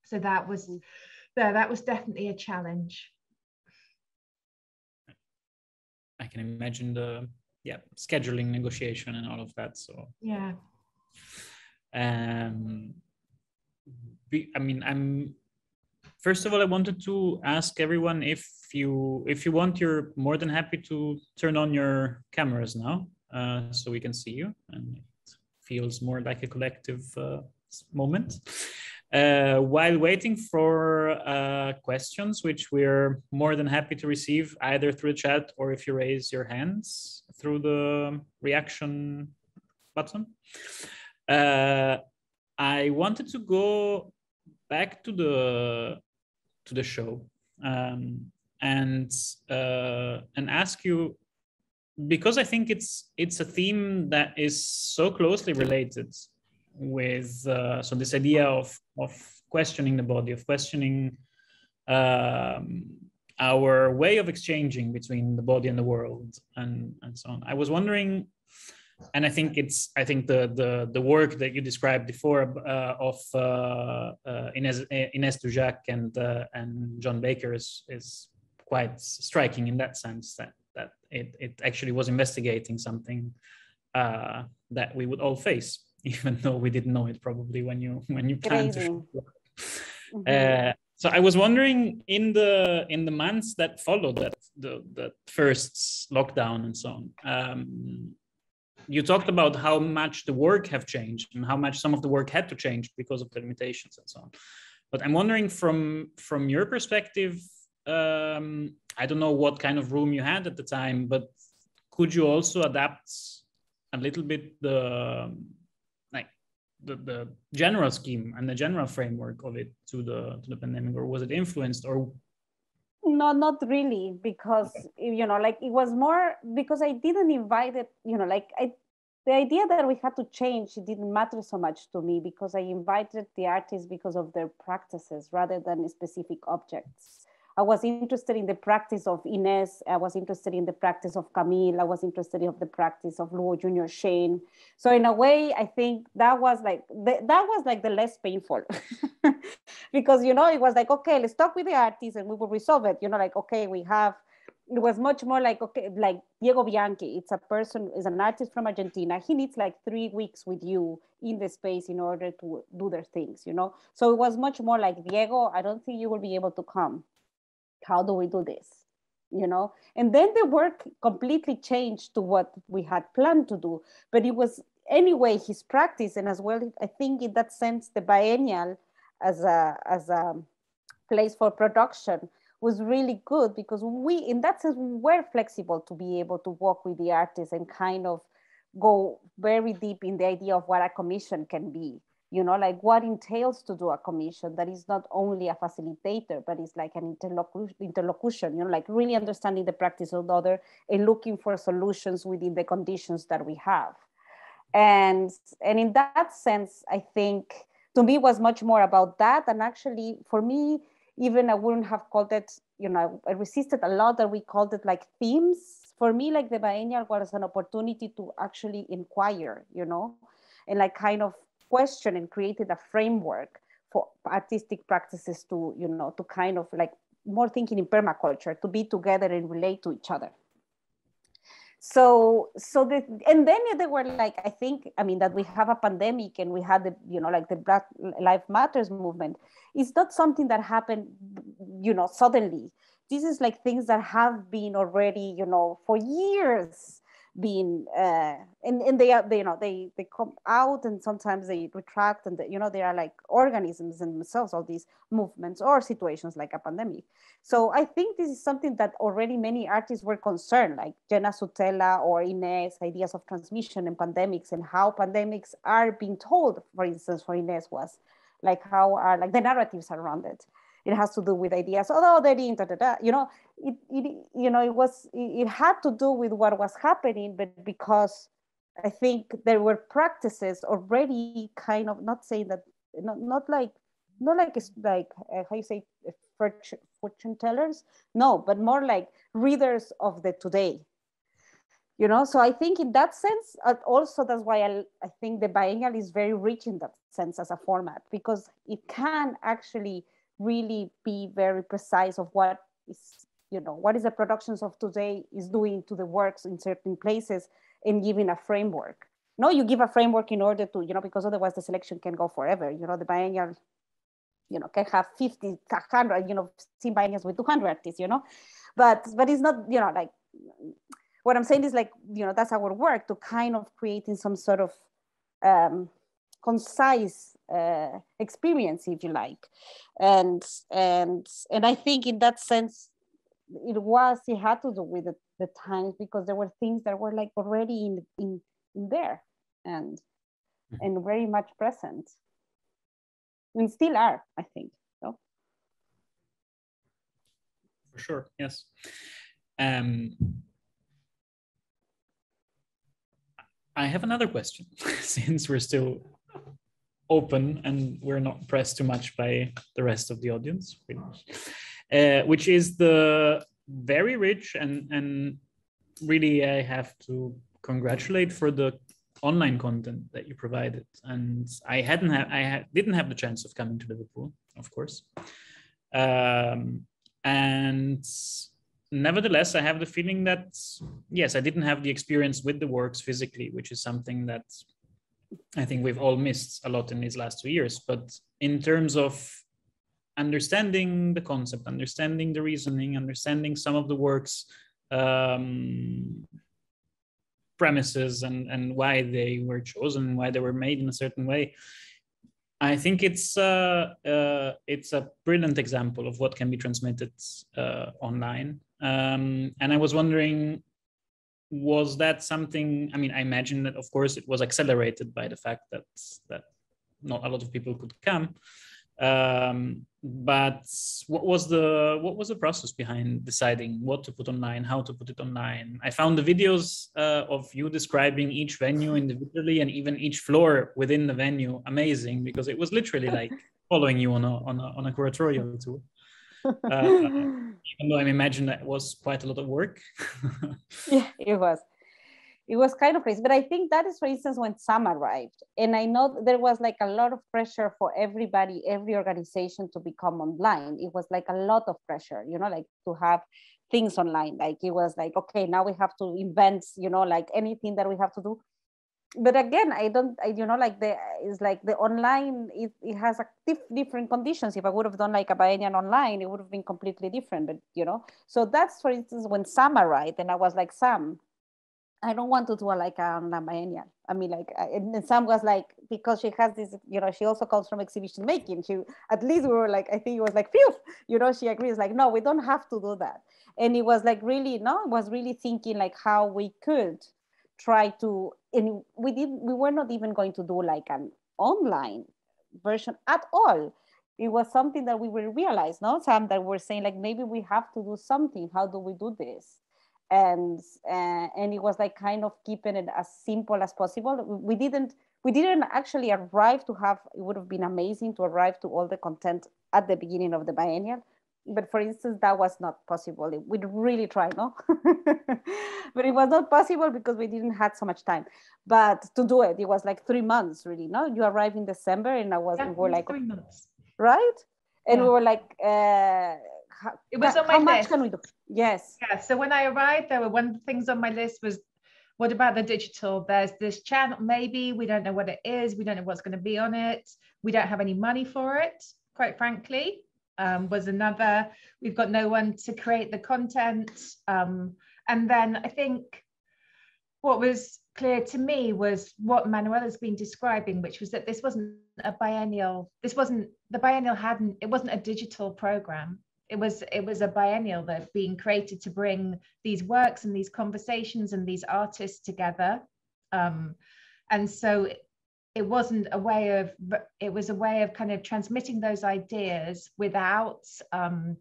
B: so that was there that was definitely a challenge.
A: I can imagine the yeah scheduling negotiation and all of that so.
B: Yeah
A: um I mean, I'm first of all, I wanted to ask everyone if you if you want, you're more than happy to turn on your cameras now, uh, so we can see you, and it feels more like a collective uh, moment. Uh, while waiting for uh, questions, which we're more than happy to receive either through chat or if you raise your hands through the reaction button. Uh, I wanted to go back to the to the show um, and uh, and ask you because I think it's it's a theme that is so closely related with uh, so this idea of of questioning the body of questioning um, our way of exchanging between the body and the world and and so on. I was wondering and i think it's i think the the the work that you described before uh, of uh, uh, Ines Ines Doujak and uh, and John Barker is is quite striking in that sense that that it it actually was investigating something uh, that we would all face even though we didn't know it probably when you when you planned to mm-hmm. uh, so I was wondering in the in the months that followed that the the first lockdown and so on. Um, you talked about how much the work have changed and how much some of the work had to change because of the limitations and so on. But I'm wondering from from your perspective, um, I don't know what kind of room you had at the time, but could you also adapt a little bit the like the, the general scheme and the general framework of it to the to the pandemic or was it influenced or
C: no not really because you know like it was more because i didn't invite it you know like i the idea that we had to change it didn't matter so much to me because i invited the artists because of their practices rather than specific objects I was interested in the practice of Ines. I was interested in the practice of Camille. I was interested in the practice of Luo Jr-shin. So in a way, I think that was like the, that was like the less painful, because you know it was like okay, let's talk with the artist and we will resolve it. You know, like okay, we have. It was much more like okay, like Diego Bianchi. It's a person, is an artist from Argentina. He needs like three weeks with you in the space in order to do their things. You know, so it was much more like Diego. I don't think you will be able to come how do we do this you know? And then the work completely changed to what we had planned to do but it was anyway his practice. And as well i think in that sense the biennial as a as a place for production was really good because we in that sense we were flexible to be able to work with the artists and kind of go very deep in the idea of what a commission can be you know, like what entails to do a commission that is not only a facilitator, but it's like an interlocution, you know, like really understanding the practice of the other and looking for solutions within the conditions that we have. And, and in that sense, I think to me was much more about that. And actually for me, even I wouldn't have called it, you know, I resisted a lot that we called it like themes. For me, like the biennial was an opportunity to actually inquire, you know, and like kind of question and created a framework for artistic practices to, you know, to kind of like more thinking in permaculture, to be together and relate to each other. So, so the, and then they were like, I think, I mean, that we have a pandemic and we had the, you know, like the Black Life Matters movement. It's not something that happened, you know, suddenly. This is like things that have been already, you know, for years being uh, and, and they are they, you know they they come out and sometimes they retract and they, you know they are like organisms in themselves all these movements or situations like a pandemic. So i think this is something that already many artists were concerned like Jenna Sutela or ines ideas of transmission and pandemics and how pandemics are being told for instance for ines was like how are like the narratives around it. It has to do with ideas although they didn't you know it, it you know it was it had to do with what was happening but because i think there were practices already kind of not saying that not, not like not like it's like uh, how you say fortune, fortune tellers no but more like readers of the today. You know so i think in that sense uh, also that's why I, I think the biennial is very rich in that sense as a format because it can actually really be very precise of what is you know what is the productions of today is doing to the works in certain places and giving a framework. No you give a framework in order to you know because otherwise the selection can go forever. You know the biennial you know can have 50 100 you know seen biennials with 200 artists you know? But but it's not you know like what i'm saying is like you know that's our work to kind of creating some sort of um, concise uh, experience, if you like. And and and I think in that sense, it was it had to do with the, the times because there were things that were like already in in, in there and mm-hmm. and very much present. And still are, I think. So.
A: For sure, yes. Um, I have another question since we're still open and we're not pressed too much by the rest of the audience. Uh, which is the very rich and and really I have to congratulate for the online content that you provided. And I hadn't had I had, didn't have the chance of coming to Liverpool, of course. Um, and nevertheless, I have the feeling that yes, I didn't have the experience with the works physically, which is something that I think we've all missed a lot in these last two years. But in terms of understanding the concept, understanding the reasoning, understanding some of the works um, premises and, and why they were chosen, why they were made in a certain way. I think it's uh, uh, it's a brilliant example of what can be transmitted uh, online. Um, and I was wondering, was that something? I mean, I imagine that of course it was accelerated by the fact that that not a lot of people could come. Um, but what was the what was the process behind deciding what to put online, how to put it online? I found the videos uh, of you describing each venue individually and even each floor within the venue amazing because it was literally like following you on a on a, on a curatorial tour. Uh, even though I imagine that was quite a lot of work.
C: yeah, it was it was kind of crazy. But I think that is, for instance, when Sam arrived. And I know there was like a lot of pressure for everybody, every organization to become online. It was like a lot of pressure, you know, like to have things online. Like it was like, okay, now we have to invent, you know, like anything that we have to do. But again, I don't, I, you know, like the, is like the online, it, it has a diff, different conditions. If I would have done like a biennial online, it would have been completely different, but you know, so that's, for instance, when Sam arrived and I was like, Sam, I don't want to do a, like a, a biennial. I mean, like, and Sam was like, because she has this, you know, she also comes from exhibition making. She, at least we were like, I think it was like, phew, you know, she agrees, like, no, we don't have to do that. And it was like really, no, it was really thinking like how we could try to, and we did, we were not even going to do like an online version at all. It was something that we will realize, no, Sam, that we're saying like, maybe we have to do something. How do we do this? And uh, and it was like kind of keeping it as simple as possible. We didn't we didn't actually arrive to have it would have been amazing to arrive to all the content at the beginning of the biennial but for instance that was not possible. We'd really try no? But it was not possible because we didn't had so much time. But to do it it was like three months really no? You arrive in december and i was
B: yeah,
C: we were like
B: three months.
C: Right? And
B: yeah.
C: we were like uh, how,
B: it was on my
C: how much
B: list.
C: can we do yes.
B: Yeah so when i arrived there were one of the things on my list was what about the digital? There's this channel maybe we don't know what it is we don't know what's going to be on it we don't have any money for it quite frankly. Um, was another we've got no one to create the content um, and then i think what was clear to me was what Manuela's been describing, which was that this wasn't a biennial, this wasn't, the biennial hadn't, it wasn't a digital program it was it was a biennial that being created to bring these works and these conversations and these artists together. Um, and so it wasn't a way of it was a way of kind of transmitting those ideas without um,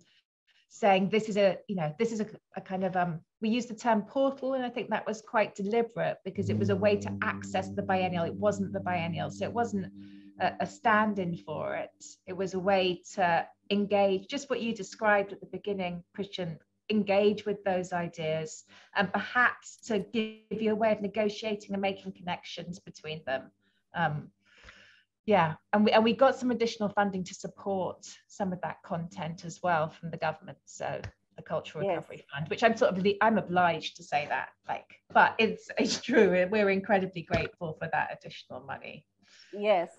B: saying this is a you know this is a, a kind of um, we use the term portal and i think that was quite deliberate because it was a way to access the biennial. It wasn't the biennial so it wasn't a, a stand-in for it. It was a way to engage just what you described at the beginning christian engage with those ideas and perhaps to give you a way of negotiating and making connections between them. Um, yeah and we, and we got some additional funding to support some of that content as well from the government so the cultural
C: Yes.
B: recovery fund which i'm sort of the i'm obliged to say that like but it's it's true we're incredibly grateful for that additional money.
C: Yes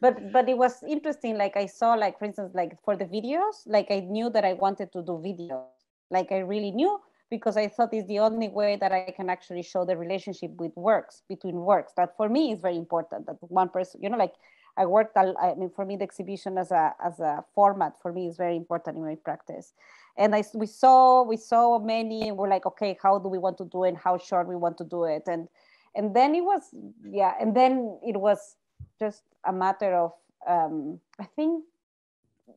C: but but it was interesting like i saw like for instance like for the videos like i knew that i wanted to do videos. Like i really knew because i thought it's the only way that i can actually show the relationship with works between works. That for me is very important that one person you know like i worked i mean for me the exhibition as a as a format for me is very important in my practice. And i we saw we saw many and we're like okay how do we want to do it? And how short we want to do it? And and then it was yeah and then it was just a matter of um, i think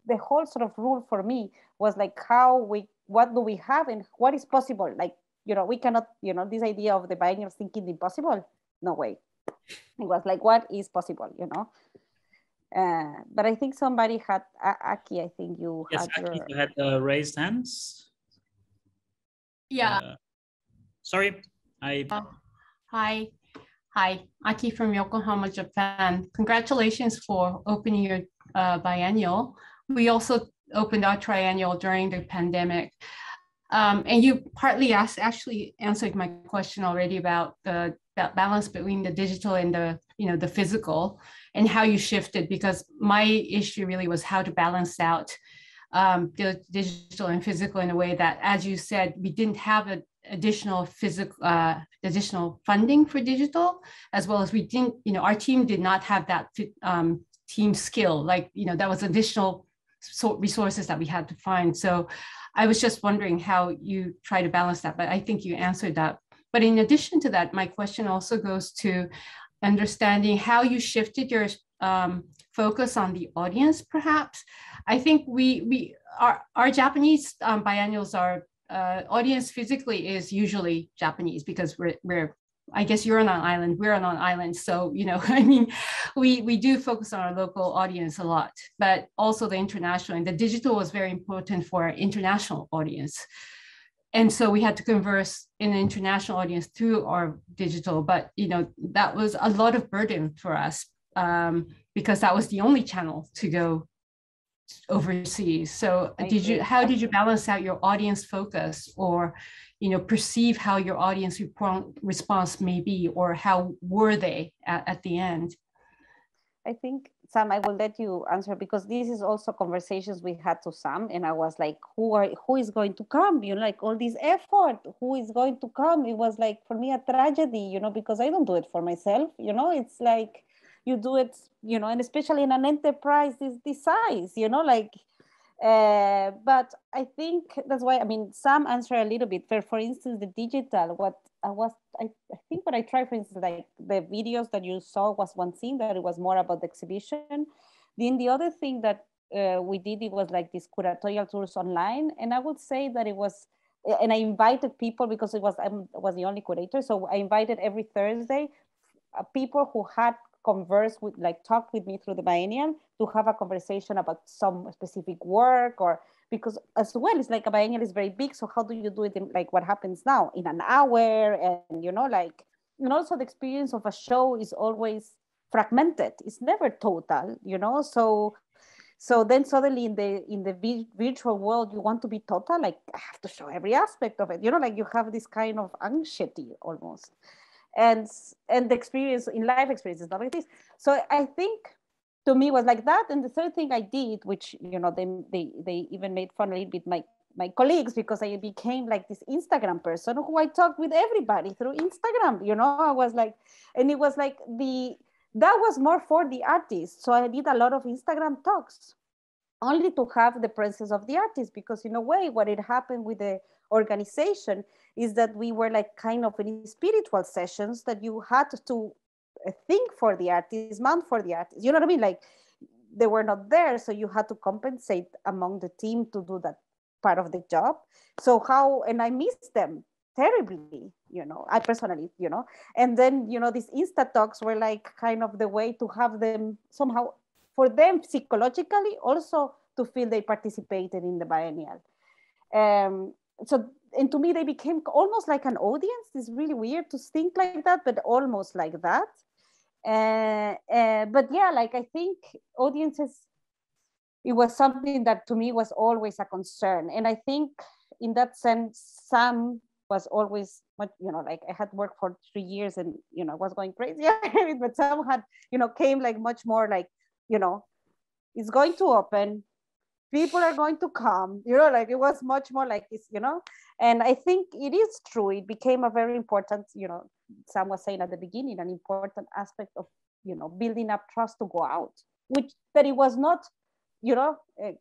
C: the whole sort of rule for me was like how we what do we have and what is possible like you know we cannot you know this idea of the biennial thinking the impossible no way it was like what is possible you know Uh, but I think somebody had Aki. I think you
A: yes,
C: had
A: Aki,
C: your...
A: you had uh, raised hands.
E: Yeah.
A: Uh, sorry, I.
E: Uh, hi, hi, Aki from Yokohama, Japan. Congratulations for opening your uh, biennial. We also opened our triennial during the pandemic. Um, and you partly asked, actually answered my question already about the that balance between the digital and the you know the physical and how you shifted because my issue really was how to balance out um, the digital and physical in a way that as you said we didn't have an additional physical uh, additional funding for digital as well as we didn't you know our team did not have that um, team skill like you know that was additional resources that we had to find so i was just wondering how you try to balance that but i think you answered that but in addition to that my question also goes to understanding how you shifted your um, focus on the audience, perhaps. I think we we our our Japanese um, biennials are uh, audience physically is usually Japanese because we're we're I guess you're on an island, we're on an island. So, you know, I mean, we, we do focus on our local audience a lot, but also the international and the digital was very important for our international audience and so we had to converse in an international audience through our digital but you know that was a lot of burden for us um, because that was the only channel to go overseas so uh, did you how did you balance out your audience focus or you know perceive how your audience response may be or how were they at, at the end
C: i think Sam, I will let you answer because this is also conversations we had to Sam, and I was like, who are who is going to come? You know, like all this effort, who is going to come? It was like for me a tragedy, you know, because I don't do it for myself. You know, it's like you do it, you know, and especially in an enterprise this this size, you know, like. Uh, but I think that's why I mean Sam answered a little bit. For for instance, the digital, what I was, I, I think what I tried, for instance, like the videos that you saw was one thing that it was more about the exhibition. Then the other thing that uh, we did, it was like these curatorial tours online. And I would say that it was, and I invited people because it was, I was the only curator. So I invited every Thursday uh, people who had conversed with, like talk with me through the biennial to have a conversation about some specific work or because as well it's like a biennial is very big so how do you do it in like what happens now? In an hour and you know like and also the experience of a show is always fragmented. It's never total you know? So so then suddenly in the in the virtual world you want to be total like i have to show every aspect of it. You know like you have this kind of anxiety almost and and the experience in life experience is not like this so i think to me was like that. And the third thing I did, which you know, they they they even made fun a little bit my my colleagues because I became like this Instagram person who I talked with everybody through Instagram. You know, I was like, and it was like the that was more for the artists. So I did a lot of Instagram talks only to have the presence of the artist because in a way what it happened with the organization is that we were like kind of in spiritual sessions that you had to think for the artist, month for the artist. You know what I mean? Like they were not there, so you had to compensate among the team to do that part of the job. So how and I missed them terribly, you know, I personally, you know. And then, you know, these Insta talks were like kind of the way to have them somehow for them psychologically also to feel they participated in the biennial. Um, so and to me they became almost like an audience. It's really weird to think like that but almost like that. Uh, uh, but yeah like i think audiences it was something that to me was always a concern. And i think in that sense sam was always much you know like i had worked for three years and you know was going crazy but sam had you know came like much more like you know it's going to open people are going to come you know like it was much more like this you know? And i think it is true it became a very important you know sam was saying at the beginning an important aspect of you know building up trust to go out which that it was not you know uh,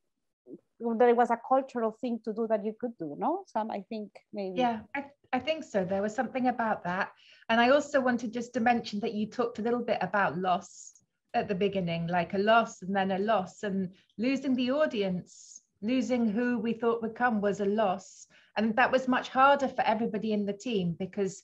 C: that it was a cultural thing to do that you could do no? Sam i think maybe.
B: Yeah I, I think so. There was something about that. And i also wanted just to mention that you talked a little bit about loss at the beginning, like a loss and then a loss, and losing the audience, losing who we thought would come was a loss. And that was much harder for everybody in the team because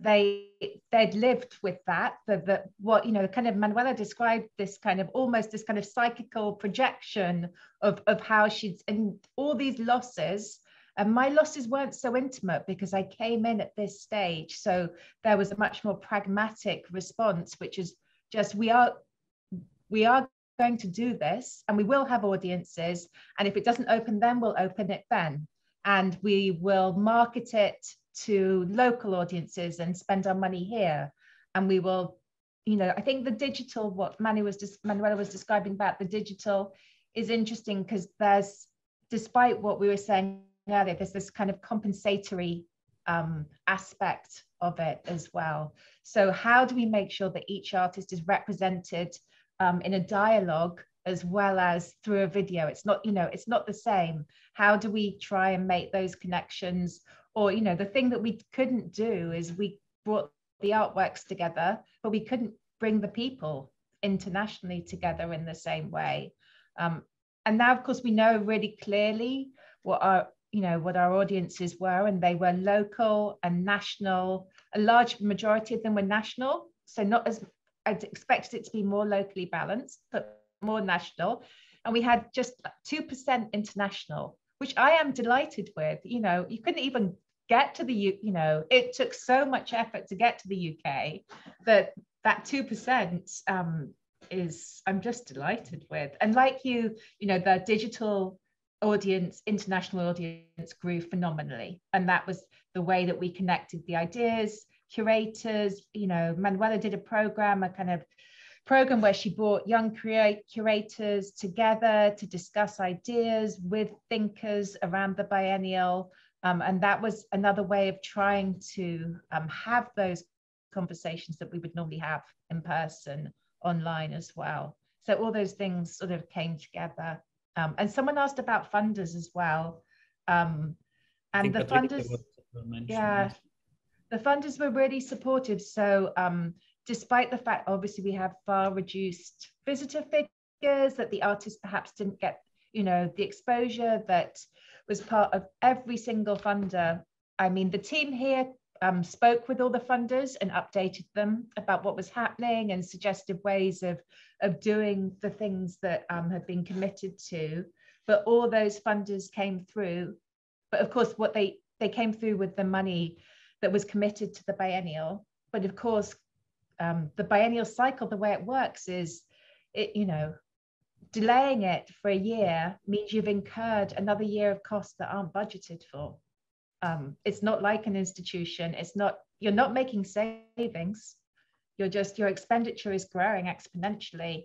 B: they they'd lived with that the, the what you know kind of manuela described this kind of almost this kind of psychical projection of of how she'd and all these losses and my losses weren't so intimate because i came in at this stage so there was a much more pragmatic response which is just we are we are going to do this and we will have audiences and if it doesn't open then we'll open it then. And we will market it to local audiences and spend our money here. And we will you know i think the digital what was manuela was describing about the digital is interesting because there's despite what we were saying earlier there's this kind of compensatory um, aspect of it as well. So how do we make sure that each artist is represented um, in a dialogue as well as through a video. It's not you know it's not the same. How do we try and make those connections? Or you know the thing that we couldn't do is we brought the artworks together but we couldn't bring the people internationally together in the same way. Um, and now of course we know really clearly what our you know what our audiences were and they were local and national. A large majority of them were national so not as i'd expected it to be more locally balanced but more national and we had just 2% international which I am delighted with. You know, you couldn't even get to the U, you know, it took so much effort to get to the UK that that 2% um, is, I'm just delighted with. And like you, you know, the digital audience, international audience grew phenomenally. And that was the way that we connected the ideas, curators, you know, Manuela did a program, a kind of program where she brought young curators together to discuss ideas with thinkers around the biennial. Um, and that was another way of trying to um, have those conversations that we would normally have in person online as well. So all those things sort of came together. Um, and someone asked about funders as well. Um, and the funders, yeah, the funders were really supportive. So um, despite the fact, obviously, we have far reduced visitor figures, that the artists perhaps didn't get, you know, the exposure that was part of every single funder. I mean, the team here um, spoke with all the funders and updated them about what was happening and suggested ways of, of doing the things that um, had been committed to. But all those funders came through. But of course, what they, they came through with the money that was committed to the biennial. But of course, um, the biennial cycle, the way it works is, it you know, delaying it for a year means you've incurred another year of costs that aren't budgeted for. Um, it's not like an institution. It's not you're not making savings. You're just your expenditure is growing exponentially.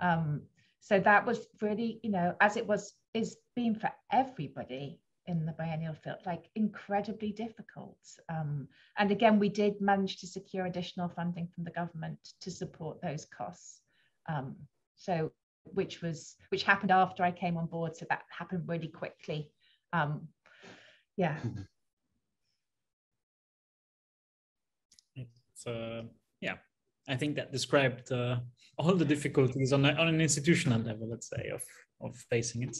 B: Um, so that was really, you know, as it was is being for everybody in the biennial field, like incredibly difficult. Um, and again, we did manage to secure additional funding from the government to support those costs. Um, so which was which happened after I came on board, so that happened really quickly. Um, yeah.
A: It's, uh, yeah, I think that described uh, all the difficulties on, a, on an institutional level, let's say, of of facing it.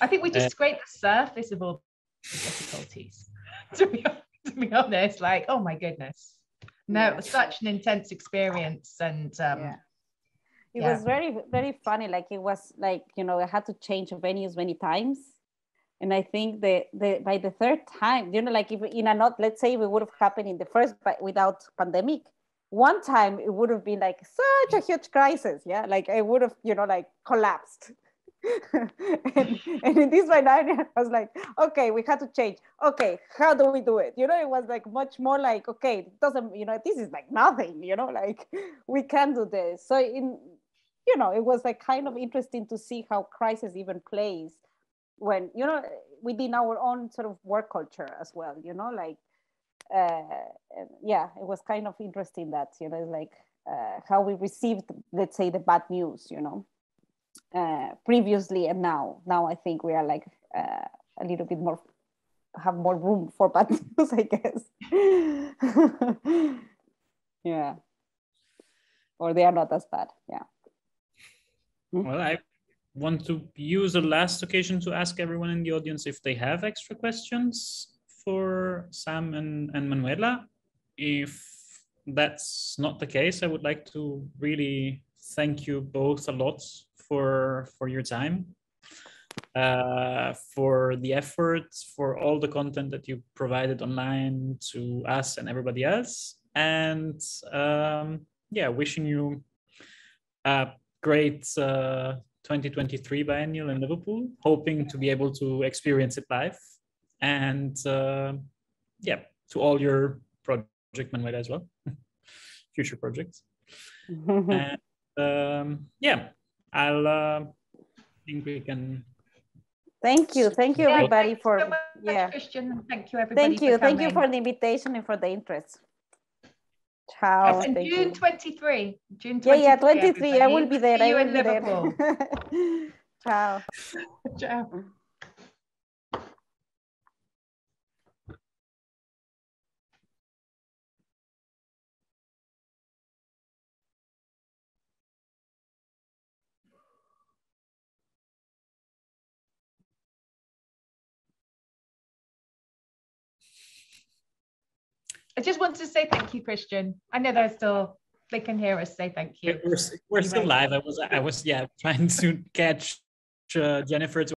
B: I think we just uh, scraped the surface of all the difficulties. to, be, to be honest, like, oh my goodness. No, yeah. it was such an intense experience. And um, yeah.
C: it yeah. was very, very funny. Like, it was like, you know, I had to change venues many times. And I think that the, by the third time, you know, like if in a not, let's say it would have happened in the first, but without pandemic, one time it would have been like such a huge crisis. Yeah. Like I would have, you know, like collapsed and, and, in this one, I was like, okay, we had to change. Okay, how do we do it? You know, it was like much more like, okay, it doesn't, you know, this is like nothing, you know, like we can do this. So in, you know, it was like kind of interesting to see how crisis even plays when, you know, within our own sort of work culture as well, you know, like, uh, yeah, it was kind of interesting that, you know, like uh, how we received, let's say, the bad news, you know uh, previously and now. Now I think we are like uh, a little bit more have more room for bad news, I guess. yeah. Or they are not as bad. Yeah.
A: Hmm? Well, I want to use the last occasion to ask everyone in the audience if they have extra questions for Sam and, and Manuela. if that's not the case, I would like to really thank you both a lot for for your time, uh, for the effort, for all the content that you provided online to us and everybody else, and um, yeah, wishing you a great uh, 2023 biennial in Liverpool. Hoping to be able to experience it live, and uh, yeah, to all your project Manuela as well, future projects. and um, yeah, I'll uh, think we can.
C: Thank you, thank you everybody
B: thank you
C: for
B: so much,
C: yeah.
B: Christian. Thank you, everybody.
C: Thank you, thank you for the invitation and for the interest. Ciao.
B: Yes, June
C: you.
B: 23. June 23.
C: Yeah, yeah, 23. I will be there.
B: See
C: I
B: you
C: will
B: in
C: be there.
B: Liverpool.
C: Ciao.
B: Ciao. I just want to say thank you, Christian. I know they're still, they can hear us say thank you.
A: We're, we're still live. I was I was yeah trying to catch uh, Jennifer to